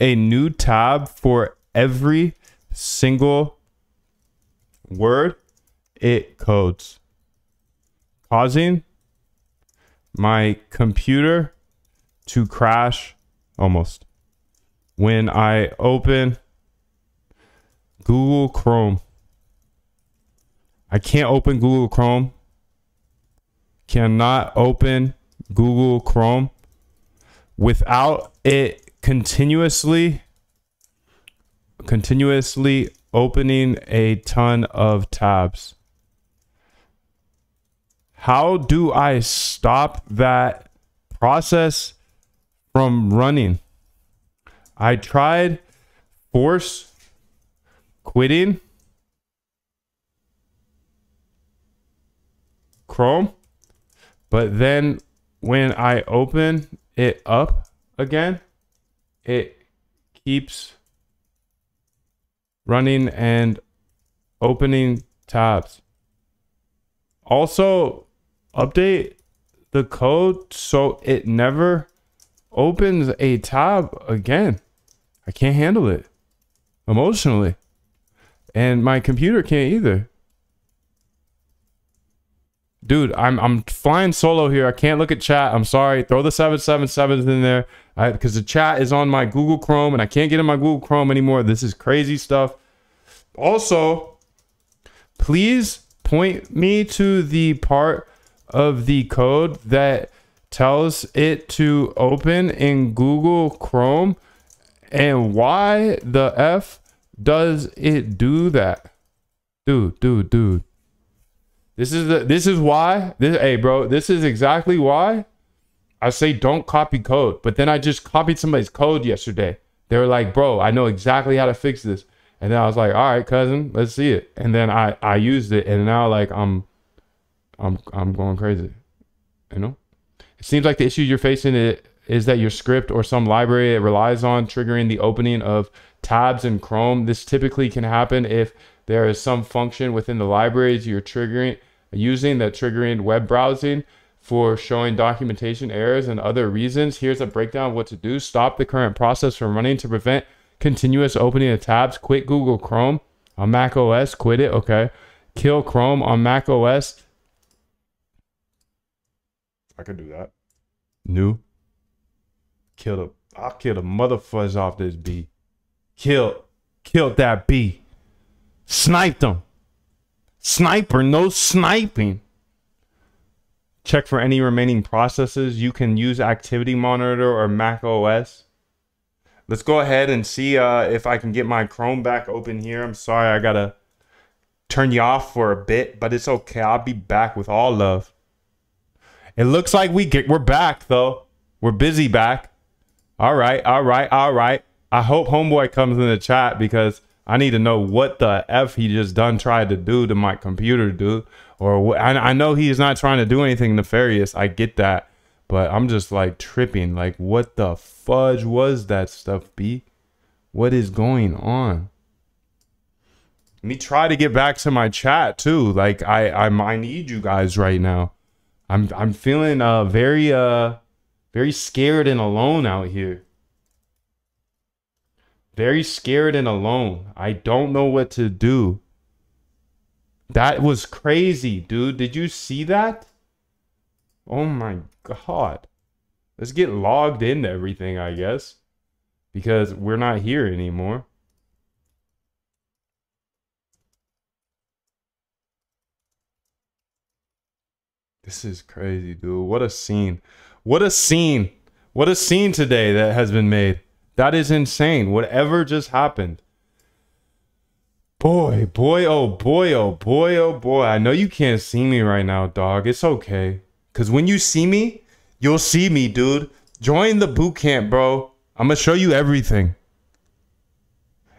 a new tab for every single word it codes, causing my computer to crash almost when I open Google Chrome. I can't open Google Chrome. Cannot open Google Chrome without it continuously continuously opening a ton of tabs. How do I stop that process from running? I tried force quitting Chrome, but then when I open it up again, it keeps running and opening tabs. Also, update the code so it never opens a tab again. I can't handle it emotionally. And my computer can't either. Dude, I'm I'm flying solo here. I can't look at chat. I'm sorry. Throw the 777s in there. Because the chat is on my Google Chrome and I can't get in my Google Chrome anymore. This is crazy stuff. Also, please point me to the part of the code that tells it to open in Google Chrome and why the F does it do that? Dude, dude, dude. This is the this is why this hey bro, this is exactly why I say don't copy code. But then I just copied somebody's code yesterday. They were like, bro, I know exactly how to fix this. And then I was like, all right, cousin, let's see it. And then I I used it, and now like I'm I'm I'm going crazy. You know, it seems like the issue you're facing it is that your script or some library it relies on triggering the opening of tabs in Chrome. This typically can happen if there is some function within the libraries you're triggering using that triggering web browsing for showing documentation errors and other reasons. Here's a breakdown of what to do. Stop the current process from running to prevent continuous opening of tabs. Quit Google Chrome on Mac OS. Quit it. Okay. Kill Chrome on Mac OS. I could do that. New. Kill the. I'll kill the mother fuzz off this bee. Kill. Killed that bee. Sniped him. Sniper. No sniping. Check for any remaining processes. You can use Activity Monitor or Mac OS. Let's go ahead and see uh, if I can get my Chrome back open here. I'm sorry, I gotta turn you off for a bit, but it's okay. I'll be back with all love. It looks like we get we're back though. We're busy back. All right, all right, all right. I hope homeboy comes in the chat because I need to know what the f he just done tried to do to my computer, dude. Or I, I know he's not trying to do anything nefarious. I get that. But I'm just like tripping. Like, what the fudge was that stuff, B? What is going on? Let me try to get back to my chat too. Like, I I, I need you guys right now. I'm I'm feeling uh very uh very scared and alone out here. Very scared and alone. I don't know what to do. That was crazy, dude. Did you see that? Oh my god. Let's get logged into everything, I guess. Because we're not here anymore. This is crazy, dude. What a scene. What a scene. What a scene today that has been made. That is insane. Whatever just happened. Boy, boy, oh boy, oh boy, oh boy. I know you can't see me right now, dog. It's okay. Cause when you see me, you'll see me, dude. Join the boot camp, bro. I'm gonna show you everything.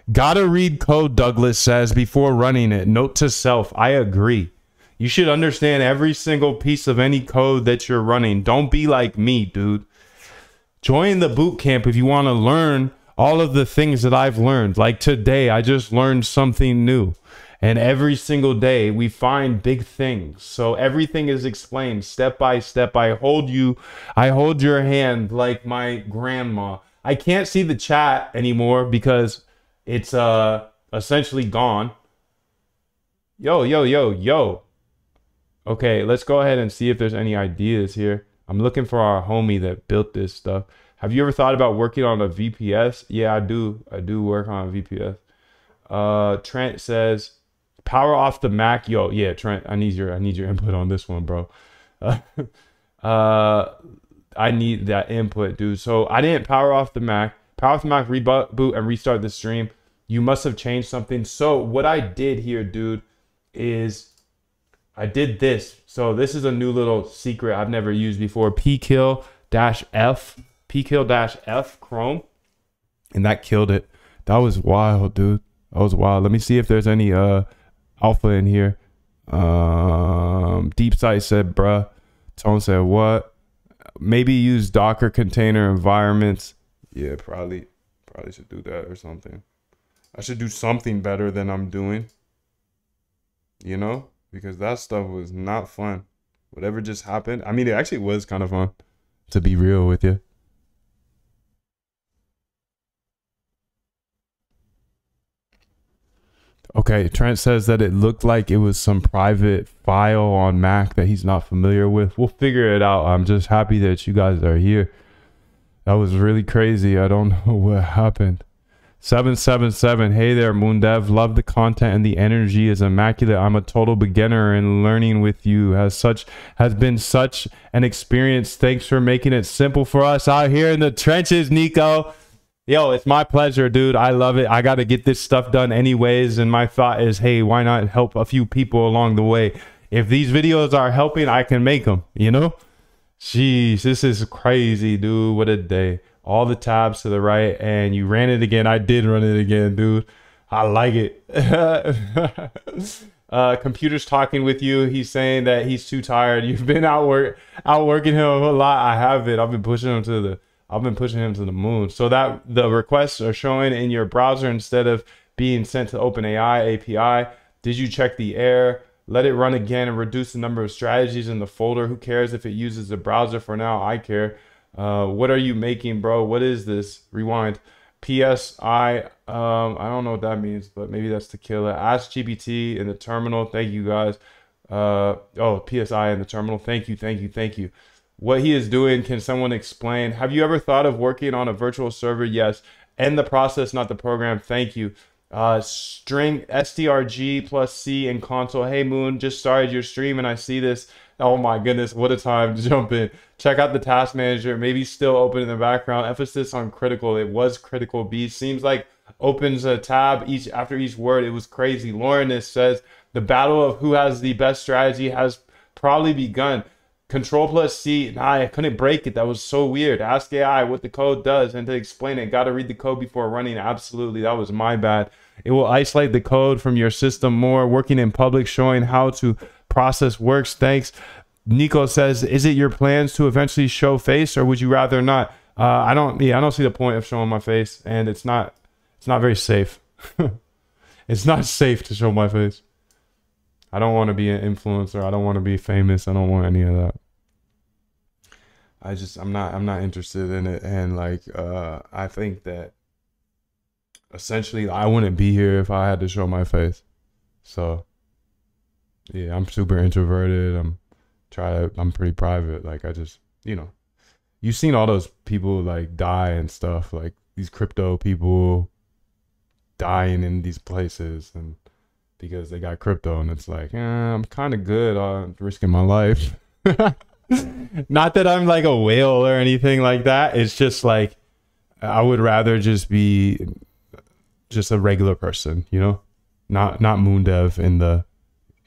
Gotta read code, Douglas says, before running it. Note to self, I agree. You should understand every single piece of any code that you're running. Don't be like me, dude. Join the boot camp if you want to learn all of the things that I've learned. Like today, I just learned something new. And every single day, we find big things. So everything is explained step by step. I hold you, I hold your hand like my grandma. I can't see the chat anymore because it's uh essentially gone. Yo, yo, yo, yo. Okay, let's go ahead and see if there's any ideas here. I'm looking for our homie that built this stuff. Have you ever thought about working on a VPS? Yeah, I do. I do work on a VPS. Uh, Trent says, power off the Mac. Yo, yeah, Trent, I need your I need your input on this one, bro. Uh, *laughs* uh I need that input, dude. So I didn't power off the Mac. Power off the Mac, reboot and restart the stream. You must have changed something. So what I did here, dude, is I did this. So this is a new little secret I've never used before. pkill dash F, pkill dash F Chrome, and that killed it. That was wild, dude. That was wild. Let me see if there's any uh alpha in here. Um, Deep Sight said, bruh. Tone said, what? Maybe use Docker container environments. Yeah, probably, probably should do that or something. I should do something better than I'm doing. You know, because that stuff was not fun. Whatever just happened. I mean, it actually was kind of fun, to be real with you. Okay, Trent says that it looked like it was some private file on Mac that he's not familiar with. We'll figure it out. I'm just happy that you guys are here. That was really crazy. I don't *laughs* know what happened. 777 hey there moondev love the content and the energy is immaculate i'm a total beginner and learning with you has such has been such an experience thanks for making it simple for us out here in the trenches nico Yo, it's my pleasure, dude. I love it. I got to get this stuff done anyways. And my thought is, hey, why not help a few people along the way? If these videos are helping, I can make them, you know? Jeez, this is crazy, dude. What a day. All the tabs to the right, and you ran it again. I did run it again, dude. I like it. *laughs* uh, computer's talking with you. He's saying that he's too tired. *laughs* You've been out work out working him a lot. I have it. I've been pushing him to the I've been pushing him to the moon. So that the requests are showing in your browser instead of being sent to OpenAI API. Did you check the error? Let it run again and reduce the number of strategies in the folder. Who cares if it uses the browser for now? I care. Uh, what are you making, bro? What is this? Rewind. PSI. Um, I don't know what that means, but maybe that's it. Ask GPT in the terminal. Thank you guys. Uh, oh, PSI in the terminal. Thank you, thank you, thank you what he is doing. Can someone explain? Have you ever thought of working on a virtual server? Yes. End the process, not the program. Thank you. Uh, string strg plus c and console. Hey Moon, just started your stream and I see this. Oh my goodness, what a time to jump in. Check out the task manager. Maybe still open in the background. Emphasis on critical. It was critical B. Seems like opens a tab each after each word. It was crazy. Lauren says the battle of who has the best strategy has probably begun. Control plus C, nah, I couldn't break it. That was so weird. Ask AI what the code does and to explain it. Got to read the code before running. Absolutely, that was my bad. It will isolate the code from your system more. Working in public, showing how to process works. Thanks. Nico says, "Is it your plans to eventually show face, or would you rather not?" Uh, I don't. Yeah, I don't see the point of showing my face, and it's not. It's not very safe. *laughs* it's not safe to show my face. I don't want to be an influencer. I don't want to be famous. I don't want any of that. I just I'm not I'm not interested in it and like uh I think that essentially I wouldn't be here if I had to show my face. So yeah, I'm super introverted. I'm try I'm pretty private. Like I just, you know, you've seen all those people like die and stuff, like these crypto people dying in these places and because they got crypto and it's like, eh, I'm kind of good on risking my life. *laughs* Not that I'm like a whale or anything like that. It's just like I would rather just be just a regular person, you know? Not not moon dev in the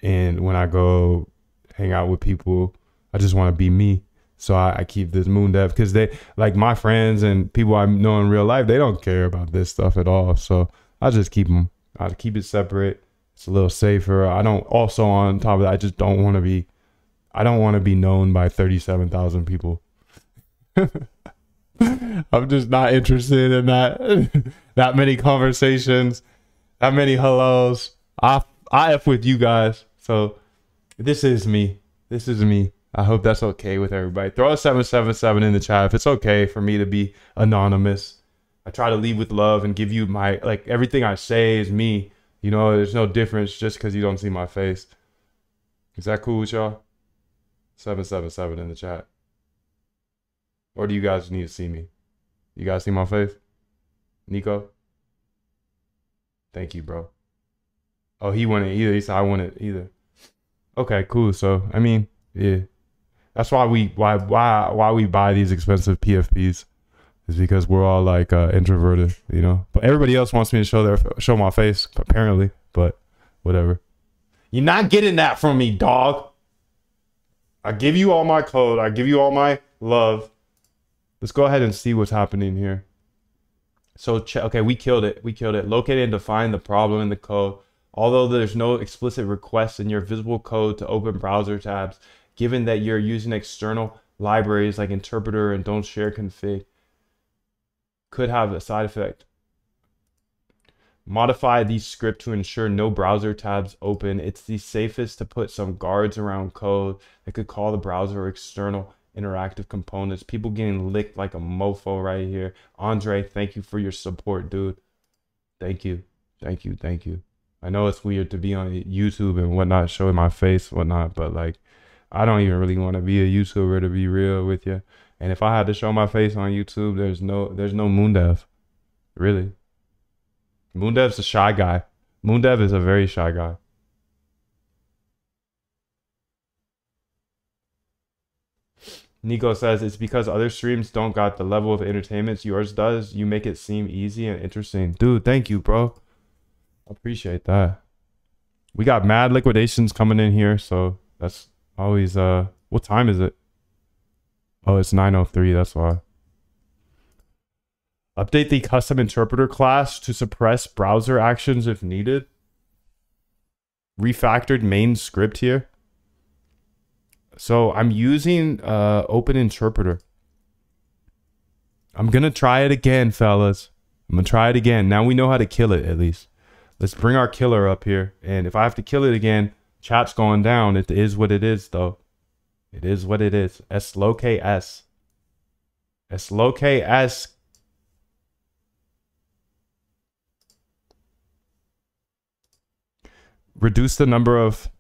and when I go hang out with people, I just want to be me. So I, I keep this moon dev because they like my friends and people I know in real life. They don't care about this stuff at all. So I just keep them. I keep it separate. It's a little safer. I don't. Also on top of that, I just don't want to be. I don't want to be known by thirty-seven thousand people. *laughs* I'm just not interested in that. *laughs* that many conversations, that many hellos. I I f with you guys. So this is me. This is me. I hope that's okay with everybody. Throw a 777 in the chat if it's okay for me to be anonymous. I try to leave with love and give you my, like, everything I say is me. You know, there's no difference just because you don't see my face. Is that cool with y'all? 777 in the chat. Or do you guys need to see me? You guys see my face? Nico? Thank you, bro. Oh, he wanted either. He said I wanted either. Okay, cool. So I mean, yeah. That's why we why why why we buy these expensive PFPs is because we're all like uh, introverted, you know. But everybody else wants me to show their show my face apparently, but whatever. You're not getting that from me, dog. I give you all my code. I give you all my love. Let's go ahead and see what's happening here. So okay, we killed it. We killed it. Locate and define the problem in the code. Although there's no explicit request in your visible code to open browser tabs, given that you're using external libraries like interpreter and don't share config could have a side effect. Modify the script to ensure no browser tabs open. It's the safest to put some guards around code that could call the browser external interactive components. People getting licked like a mofo right here. Andre, thank you for your support, dude. Thank you. Thank you. Thank you. I know it's weird to be on YouTube and whatnot, showing my face, whatnot, but like I don't even really want to be a YouTuber to be real with you. And if I had to show my face on YouTube, there's no there's no Moondev. Really. Moondev's a shy guy. Moondev is a very shy guy. Nico says it's because other streams don't got the level of entertainment yours does. You make it seem easy and interesting. Dude, thank you, bro. Appreciate that. We got mad liquidations coming in here, so that's Always, uh, what time is it? Oh, it's 9.03, that's why. Update the custom interpreter class to suppress browser actions if needed. Refactored main script here. So I'm using uh, Open Interpreter. I'm going to try it again, fellas. I'm going to try it again. Now we know how to kill it, at least. Let's bring our killer up here. And if I have to kill it again, Chat's going down. It is what it is, though. It is what it is. S low K S. S low K S. Reduce the number of.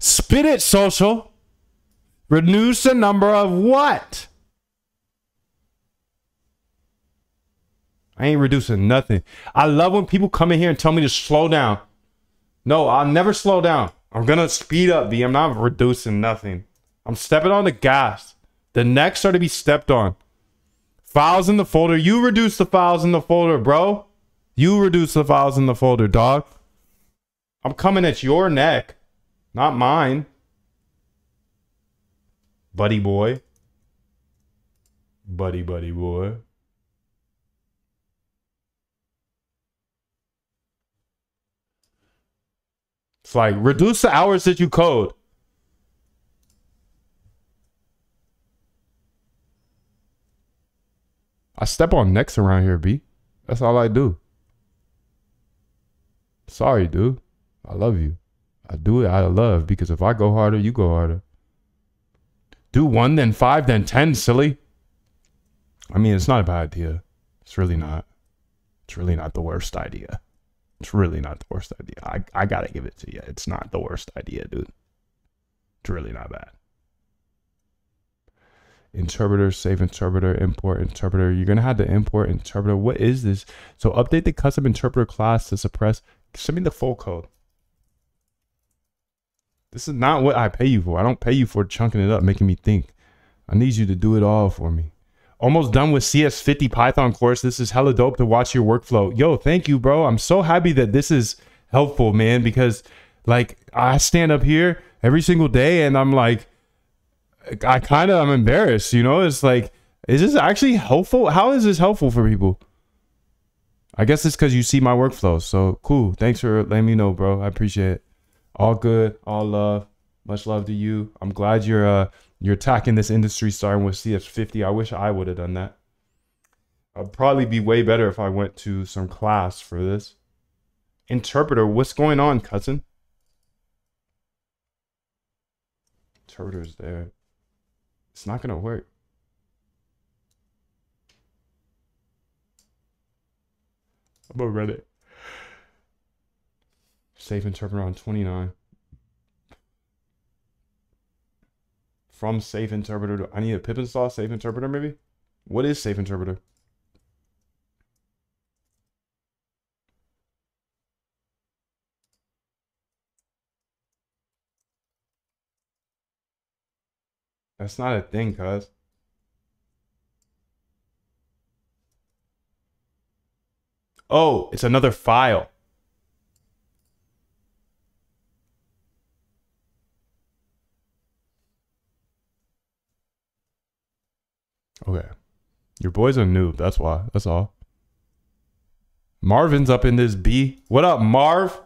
Spit it, social. Reduce the number of what? I ain't reducing nothing. I love when people come in here and tell me to slow down. No, I'll never slow down. I'm gonna speed up, B. I'm not reducing nothing. I'm stepping on the gas. The necks are to be stepped on. Files in the folder. You reduce the files in the folder, bro. You reduce the files in the folder, dog. I'm coming at your neck, not mine. Buddy boy. Buddy, buddy boy. It's like reduce the hours that you code. I step on necks around here, B. That's all I do. Sorry, dude. I love you. I do it out of love because if I go harder, you go harder. Do one, then five, then ten, silly. I mean, it's not a bad idea. It's really not. It's really not the worst idea. It's really not the worst idea. I, I gotta give it to you. It's not the worst idea, dude. It's really not bad. Interpreter, save interpreter, import interpreter. You're gonna have to import interpreter. What is this? So update the custom interpreter class to suppress. Send me the full code. This is not what I pay you for. I don't pay you for chunking it up, making me think. I need you to do it all for me almost done with CS50 Python course. This is hella dope to watch your workflow. Yo, thank you, bro. I'm so happy that this is helpful, man, because like I stand up here every single day and I'm like, I kind of I'm embarrassed. You know, it's like, is this actually helpful? How is this helpful for people? I guess it's because you see my workflow. So cool. Thanks for letting me know, bro. I appreciate it. All good. All love. Much love to you. I'm glad you're uh you're attacking this industry starting with CS50. I wish I would have done that. I'd probably be way better if I went to some class for this. Interpreter, what's going on, cousin? Interpreter's there. It's not gonna work. I'm gonna run it. Safe interpreter on 29. From safe interpreter to I need a pip install safe interpreter maybe? What is safe interpreter? That's not a thing, cuz. Oh, it's another file. Okay. Your boy's a noob. That's why. That's all. Marvin's up in this B. What up, Marv?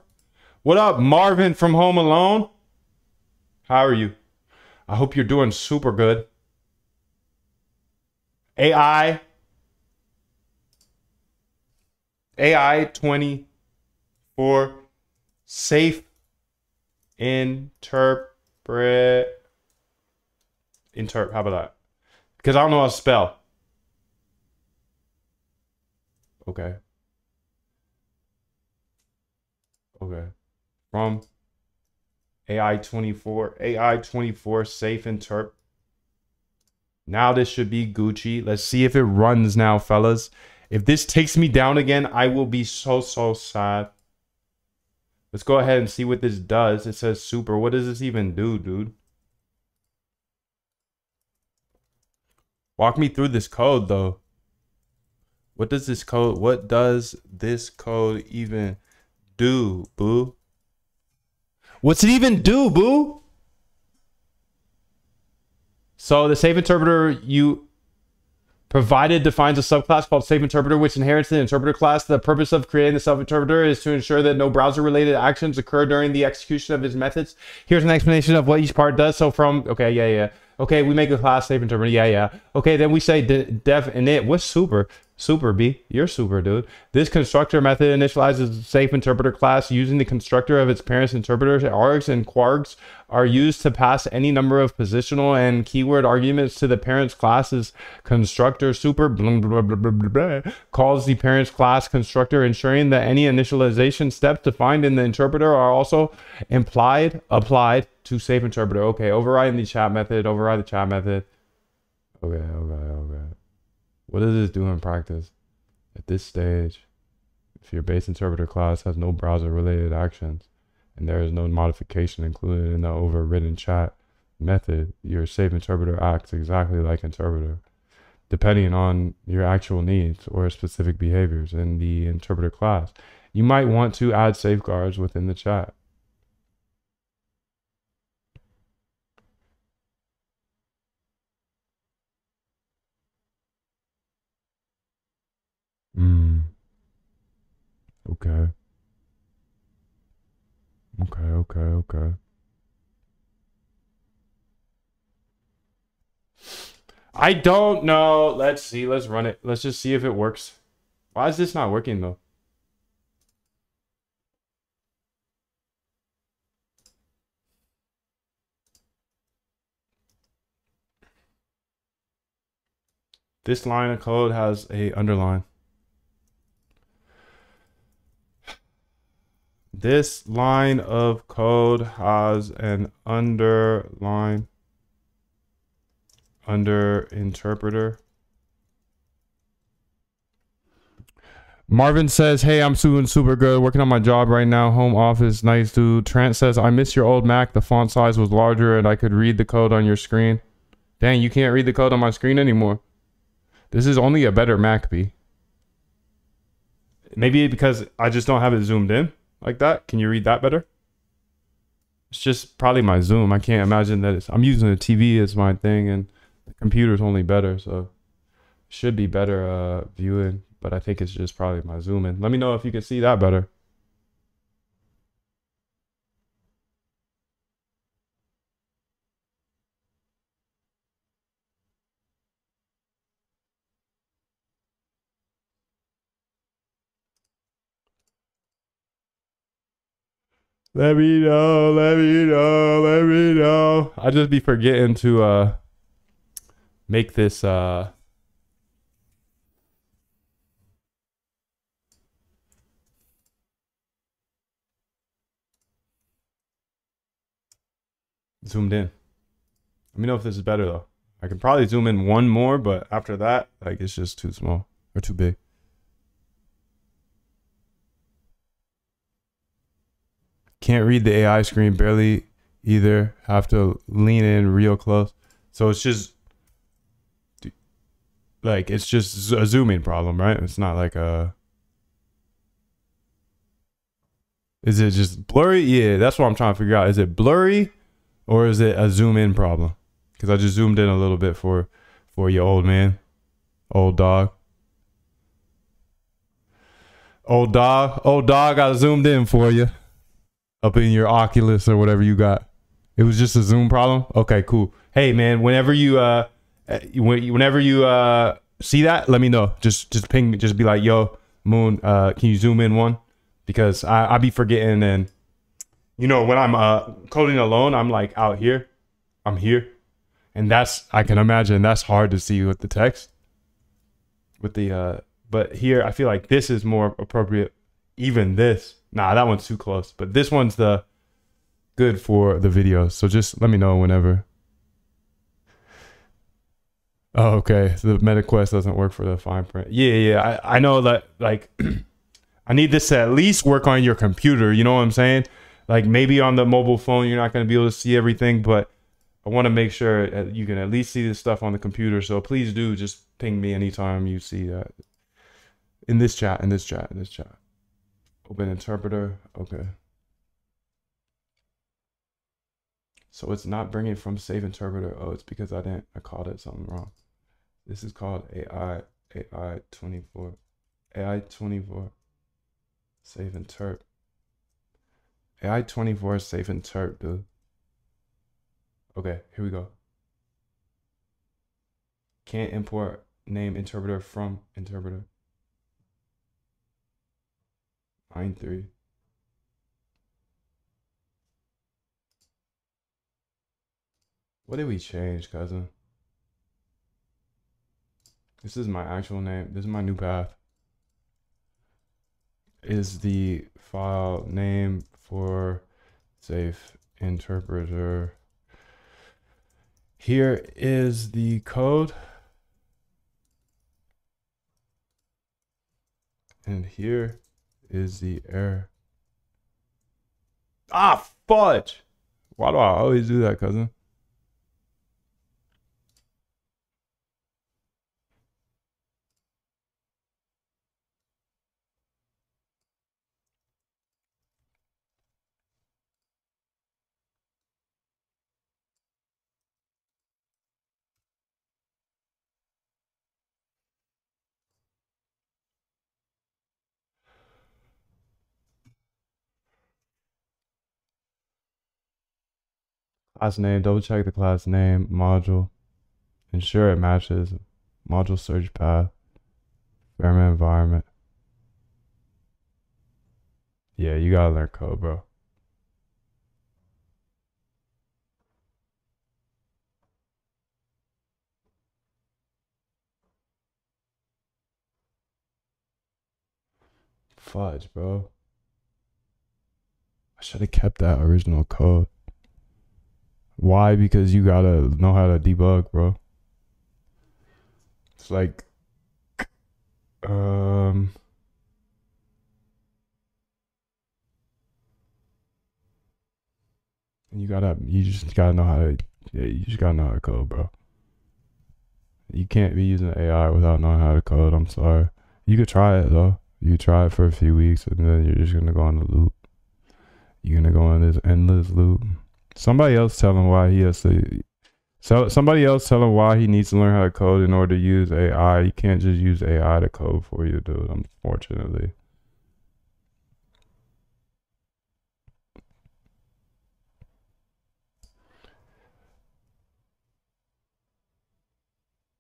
What up, Marvin from Home Alone? How are you? I hope you're doing super good. AI. AI 24 safe interpret interp how about that? Because I don't know how to spell. Okay. Okay. From AI 24, AI 24 safe interp. Now this should be Gucci. Let's see if it runs now, fellas. If this takes me down again, I will be so, so sad. Let's go ahead and see what this does. It says super. What does this even do, dude? Walk me through this code, though. What does this code, what does this code even do, boo? What's it even do, boo? So the safe interpreter you provided defines a subclass called safe interpreter, which inherits the interpreter class. The purpose of creating the self interpreter is to ensure that no browser related actions occur during the execution of his methods. Here's an explanation of what each part does. So from, okay, yeah, yeah. Okay, we make a class safe interpreter. Yeah, yeah. Okay, then we say def init. What's super? Super B, you're super, dude. This constructor method initializes a safe interpreter class using the constructor of its parents interpreters. Args and kwargs are used to pass any number of positional and keyword arguments to the parent's class's constructor. Super blah, blah, blah, calls the parent's class constructor, ensuring that any initialization steps defined in the interpreter are also implied, applied to safe interpreter. Okay, overriding the chat method, override the chat method. Okay, okay, okay. What does this do in practice? At this stage, if your base interpreter class has no browser related actions and there is no modification included in the overridden chat method, your safe interpreter acts exactly like interpreter, depending on your actual needs or specific behaviors in the interpreter class. You might want to add safeguards within the chat. Okay. Okay, okay, okay. I don't know. Let's see. Let's run it. Let's just see if it works. Why is this not working though? This line of code has a underline. This line of code has an underline under interpreter. Marvin says, Hey, I'm doing super good. Working on my job right now. Home office. Nice dude. Trent says, I miss your old Mac. The font size was larger and I could read the code on your screen. Dang, you can't read the code on my screen anymore. This is only a better Mac, B. Maybe because I just don't have it zoomed in like that. Can you read that better? It's just probably my Zoom. I can't imagine that it's. I'm using the TV as my thing, and the computer's only better, so should be better uh, viewing. But I think it's just probably my zoom in. Let me know if you can see that better. Let me know, let me know, let me know. I just be forgetting to uh make this uh zoomed in. Let me know if this is better though. I can probably zoom in one more, but after that, like it's just too small or too big. Can't read the AI screen barely either. Have to lean in real close. So it's just like it's just a zooming problem, right? It's not like a Is it just blurry? Yeah, that's what I'm trying to figure out. Is it blurry or is it a zoom in problem? Because I just zoomed in a little bit for for your old man, old dog. Old dog, old dog, I zoomed in for you up in your Oculus or whatever you got. It was just a zoom problem. Okay, cool. Hey man, whenever you uh, uh whenever you uh see that, let me know. Just just ping me. Just be like, yo, Moon, uh, can you zoom in one? Because I I be forgetting and you know when I'm uh coding alone, I'm like out here, I'm here, and that's I can imagine that's hard to see with the text. With the uh, but here I feel like this is more appropriate. Even this Nah, that one's too close. But this one's the good for the video. So just let me know whenever. Oh, okay. So the MetaQuest doesn't work for the fine print. Yeah, yeah. I, I know that like *clears throat* I need this to at least work on your computer. You know what I'm saying? Like maybe on the mobile phone you're not gonna be able to see everything, but I want to make sure you can at least see this stuff on the computer. So please do just ping me anytime you see that in this chat, in this chat, in this chat. Open interpreter. Okay. So it's not bringing from save interpreter. Oh, it's because I didn't, I called it something wrong. This is called AI, AI 24, AI 24, save interp. AI 24 save interp, dude. Okay, here we go. Can't import name interpreter from interpreter. Line three. What did we change, cousin? This is my actual name. This is my new path. Is the file name for safe interpreter. Here is the code. And here is the air. Ah, fudge! Why do I always do that, cousin? Class name, double check the class name, module. Ensure it matches module search path, experiment environment. Yeah, you gotta learn code, bro. Fudge, bro. I should have kept that original code. Why? Because you gotta know how to debug, bro. It's like, um, you gotta, you just gotta know how to, yeah, you just gotta know how to code, bro. You can't be using AI without knowing how to code. I'm sorry. You could try it though. You try it for a few weeks, and then you're just gonna go on the loop. You're gonna go on this endless loop. Somebody else tell him why he has to. So somebody else tell him why he needs to learn how to code in order to use AI. You can't just use AI to code for you, dude. Unfortunately.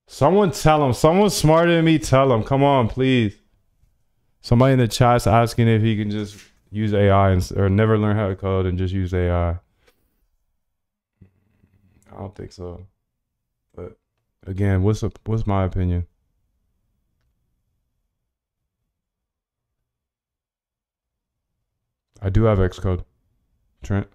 Someone tell him. Someone smarter than me tell him. Come on, please. Somebody in the chat's asking if he can just use AI and, or never learn how to code and just use AI. I don't think so. But again, what's a, what's my opinion? I do have Xcode. Trent.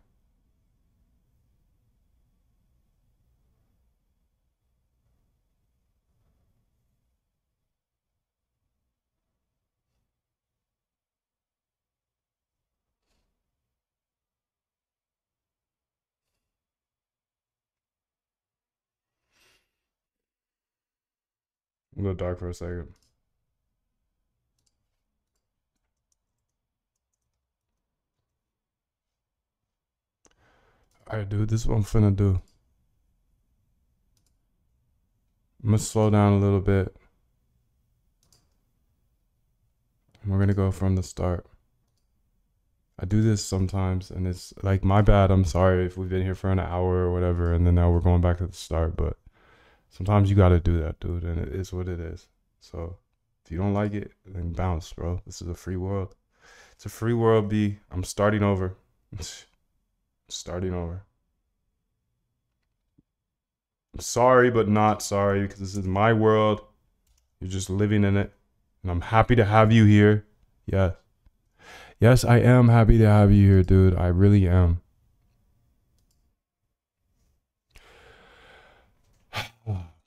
Go dark for a second. Alright, dude, this is what I'm finna do. I'm gonna slow down a little bit. We're gonna go from the start. I do this sometimes, and it's like my bad. I'm sorry if we've been here for an hour or whatever, and then now we're going back to the start. But sometimes you gotta do that, dude, and it is what it is. So if you don't like it, then bounce, bro. This is a free world. It's a free world, B. I'm starting over. *laughs* starting over. I'm sorry, but not sorry because this is my world. You're just living in it. And I'm happy to have you here. Yes. Yes, I am happy to have you here, dude. I really am.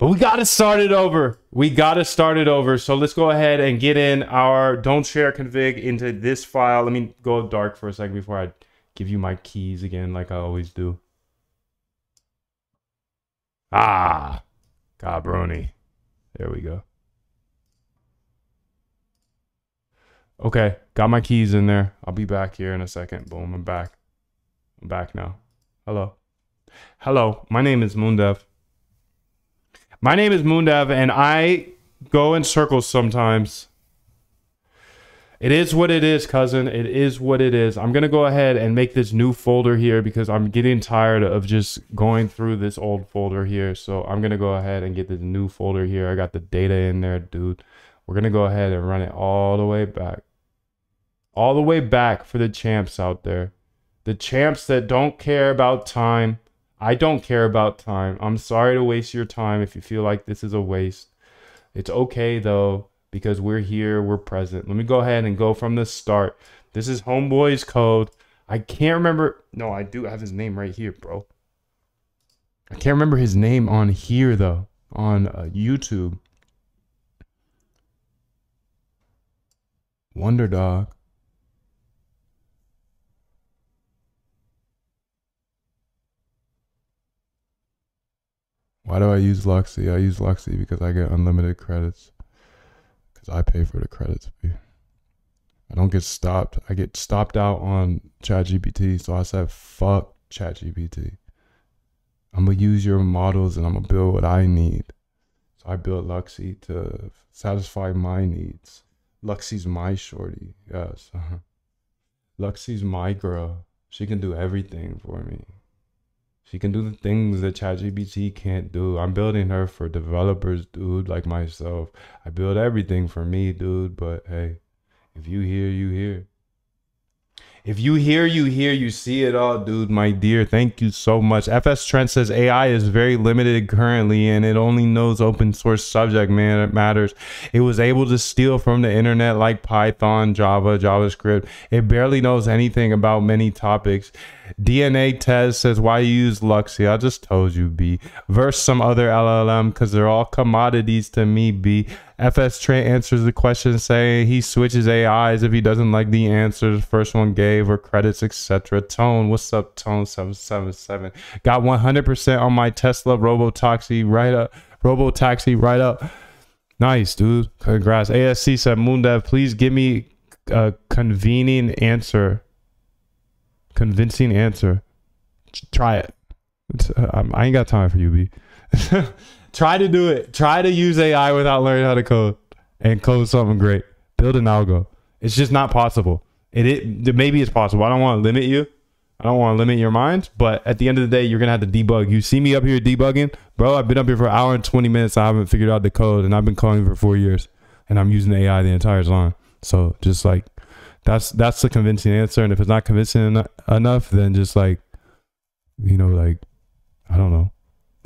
But we got to start it over. We got to start it over. So let's go ahead and get in our don't share config into this file. Let me go dark for a second before I give you my keys again like I always do. Ah, Gabroni. There we go. Okay, got my keys in there. I'll be back here in a second. Boom, I'm back. I'm back now. Hello. Hello, my name is Moondev. My name is Moondev, and I go in circles sometimes. It is what it is, cousin. It is what it is. I'm going to go ahead and make this new folder here because I'm getting tired of just going through this old folder here. So I'm going to go ahead and get this new folder here. I got the data in there, dude. We're going to go ahead and run it all the way back. All the way back for the champs out there. The champs that don't care about time I don't care about time. I'm sorry to waste your time if you feel like this is a waste. It's okay though, because we're here, we're present. Let me go ahead and go from the start. This is Homeboy's code. I can't remember. No, I do have his name right here, bro. I can't remember his name on here though, on uh, YouTube. Wonder Dog. Why do I use Luxy? I use Luxy because I get unlimited credits. Because I pay for the credits. I don't get stopped. I get stopped out on ChatGPT. So I said, fuck ChatGPT. I'm going to use your models and I'm going to build what I need. So I built Luxy to satisfy my needs. Luxy's my shorty. Yes. *laughs* Luxy's my girl. She can do everything for me. She can do the things that ChatGPT can't do. I'm building her for developers, dude, like myself. I build everything for me, dude. But hey, if you hear, you hear. If you hear, you hear, you see it all, dude, my dear. Thank you so much. FS Trent says AI is very limited currently and it only knows open source subject matters. It was able to steal from the internet like Python, Java, JavaScript. It barely knows anything about many topics. DNA Tez says, why you use Luxy? I just told you, B. Verse some other LLM because they're all commodities to me, B. FS Trey answers the question saying he switches AIs if he doesn't like the answer the first one gave or credits, etc. Tone, what's up, Tone 777? Got 100% on my Tesla Robotaxi right up. Robotaxi right up. Nice, dude. Congrats. ASC said, Moondev, please give me a convening answer. Convincing answer. Try it. Uh, I ain't got time for you, B. *laughs* Try to do it. Try to use AI without learning how to code and code something great. Build an algo. It's just not possible. It, it maybe it's possible. I don't want to limit you. I don't want to limit your mind, but at the end of the day, you're gonna have to debug. You see me up here debugging, bro. I've been up here for an hour and 20 minutes. I haven't figured out the code, and I've been coding for four years, and I'm using AI the entire time. So just like that's that's the convincing answer. And if it's not convincing en- enough, then just like you know, like I don't know.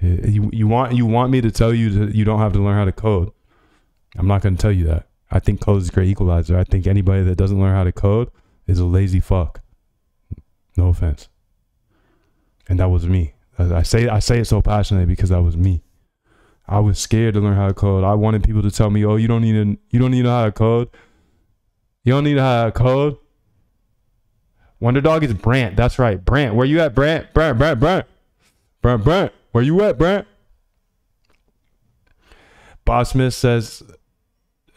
Eh, you you want you want me to tell you that you don't have to learn how to code. I'm not going to tell you that. I think code is a great equalizer. I think anybody that doesn't learn how to code is a lazy fuck. No offense. And that was me. I say I say it so passionately because that was me. I was scared to learn how to code. I wanted people to tell me, "Oh, you don't need to, you don't need to know how to code. You don't need how code." Wonder Dog is Brant. That's right, Brant. Where you at, Brant? Brant, Brant, Brant, Brant, Brant. Where you at, Brant? Bob Smith says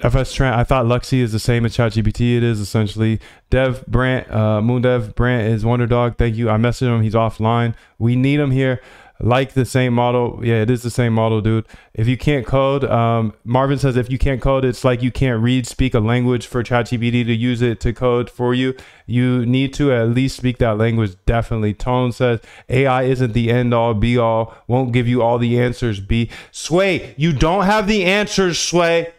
FS Trent, I thought Luxy is the same as ChatGPT. It is essentially. Dev Brant, uh, Moon Dev Brant is Wonder Dog. Thank you. I messaged him. He's offline. We need him here. Like the same model. Yeah, it is the same model, dude. If you can't code, um, Marvin says if you can't code, it's like you can't read, speak a language for ChatGPT to use it to code for you. You need to at least speak that language. Definitely. Tone says AI isn't the end all be all. Won't give you all the answers. B. Sway, you don't have the answers, Sway.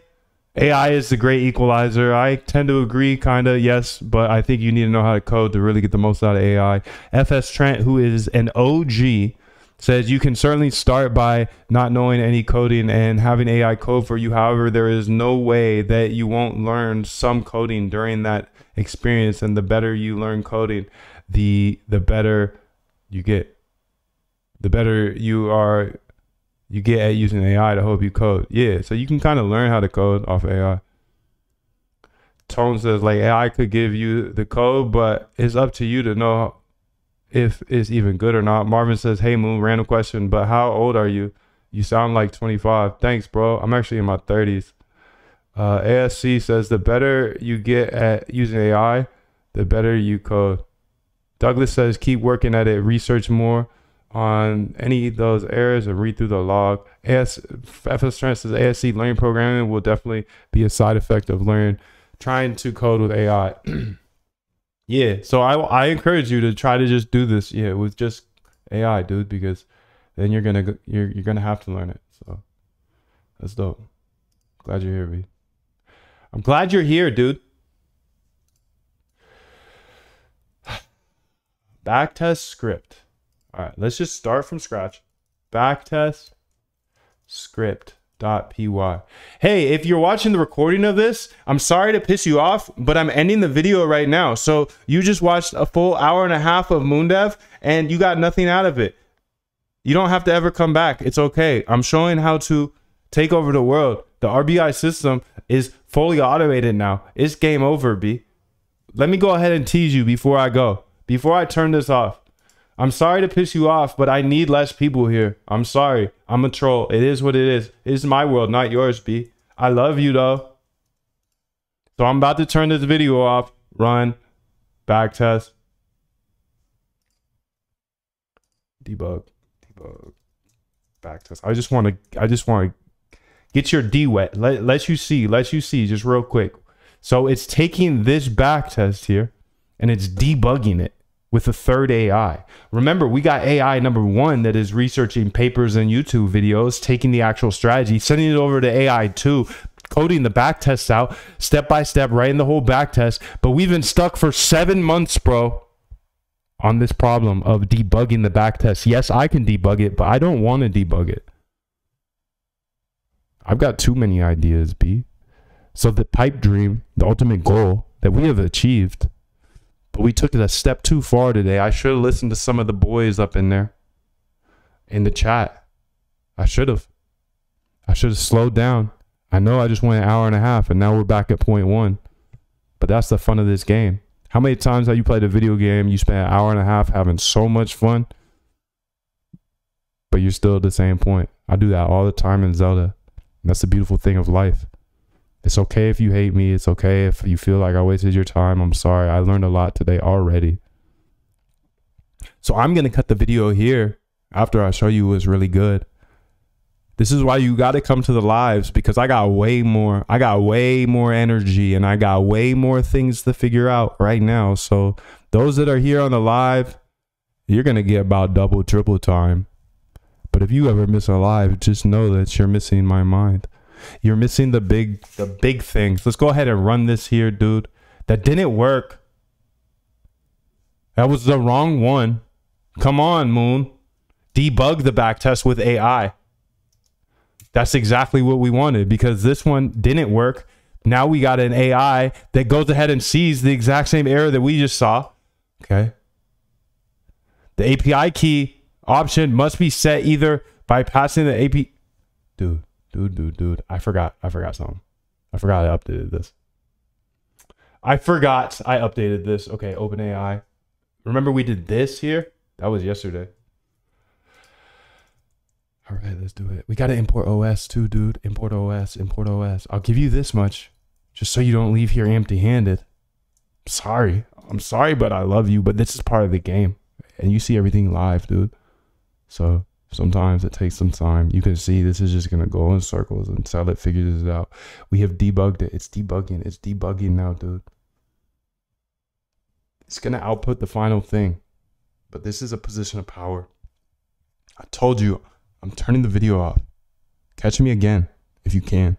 AI is the great equalizer. I tend to agree, kind of, yes, but I think you need to know how to code to really get the most out of AI. FS Trent, who is an OG, says you can certainly start by not knowing any coding and having AI code for you. However, there is no way that you won't learn some coding during that experience. And the better you learn coding, the the better you get. The better you are you get at using AI to help you code. Yeah, so you can kind of learn how to code off AI. Tone says like AI could give you the code, but it's up to you to know if it's even good or not. Marvin says, "Hey Moon, random question, but how old are you? You sound like 25." Thanks, bro. I'm actually in my 30s. Uh, ASC says the better you get at using AI, the better you code. Douglas says keep working at it, research more on any of those errors and read through the log. AS, FS Trent says ASC learning programming will definitely be a side effect of learning trying to code with AI. *clears throat* yeah, so I I encourage you to try to just do this yeah with just AI, dude, because then you're gonna you're you're gonna have to learn it. So that's dope. Glad you're here, B. I'm glad you're here, dude. *sighs* Backtest script. All right, let's just start from scratch. Backtest script.py. Hey, if you're watching the recording of this, I'm sorry to piss you off, but I'm ending the video right now. So you just watched a full hour and a half of Moondev and you got nothing out of it. You don't have to ever come back. It's okay. I'm showing how to take over the world. The RBI system is fully automated now. It's game over, B. Let me go ahead and tease you before I go. Before I turn this off. I'm sorry to piss you off, but I need less people here. I'm sorry. I'm a troll. It is what it is. It's my world, not yours, B. I love you though. So I'm about to turn this video off. Run. Back test. Debug. Debug. Back test. I just want to I just want to get your D wet. Let let you see. Let you see just real quick. So it's taking this back test here and it's debugging it with a third AI. Remember, we got AI number one that is researching papers and YouTube videos, taking the actual strategy, sending it over to AI two, coding the back tests out step by step, writing the whole back test. But we've been stuck for seven months, bro, on this problem of debugging the back test. Yes, I can debug it, but I don't want to debug it. I've got too many ideas, B. So the pipe dream, the ultimate goal that we have achieved but we took it a step too far today. I should have listened to some of the boys up in there in the chat. I should have. I should have slowed down. I know I just went an hour and a half and now we're back at point one. But that's the fun of this game. How many times have you played a video game? You spent an hour and a half having so much fun, but you're still at the same point. I do that all the time in Zelda. And that's the beautiful thing of life. It's okay if you hate me. It's okay if you feel like I wasted your time. I'm sorry. I learned a lot today already. So I'm going to cut the video here after I show you what's really good. This is why you got to come to the lives because I got way more. I got way more energy and I got way more things to figure out right now. So those that are here on the live, you're going to get about double, triple time. But if you ever miss a live, just know that you're missing my mind. You're missing the big the big things. Let's go ahead and run this here, dude. That didn't work. That was the wrong one. Come on, Moon. Debug the back test with AI. That's exactly what we wanted because this one didn't work. Now we got an AI that goes ahead and sees the exact same error that we just saw. Okay. The API key option must be set either by passing the AP. Dude, dude, dude, dude. I forgot. I forgot something. I forgot I updated this. I forgot I updated this. Okay, OpenAI. Remember we did this here? That was yesterday. All right, let's do it. We got to import OS too, dude. Import OS, import OS. I'll give you this much just so you don't leave here empty handed. Sorry. I'm sorry, but I love you. But this is part of the game. And you see everything live, dude. So sometimes it takes some time. You can see this is just going to go in circles until it figures it out. We have debugged it. It's debugging. It's debugging now, dude. It's going to output the final thing. But this is a position of power. I told you I'm turning the video off. Catch me again if you can.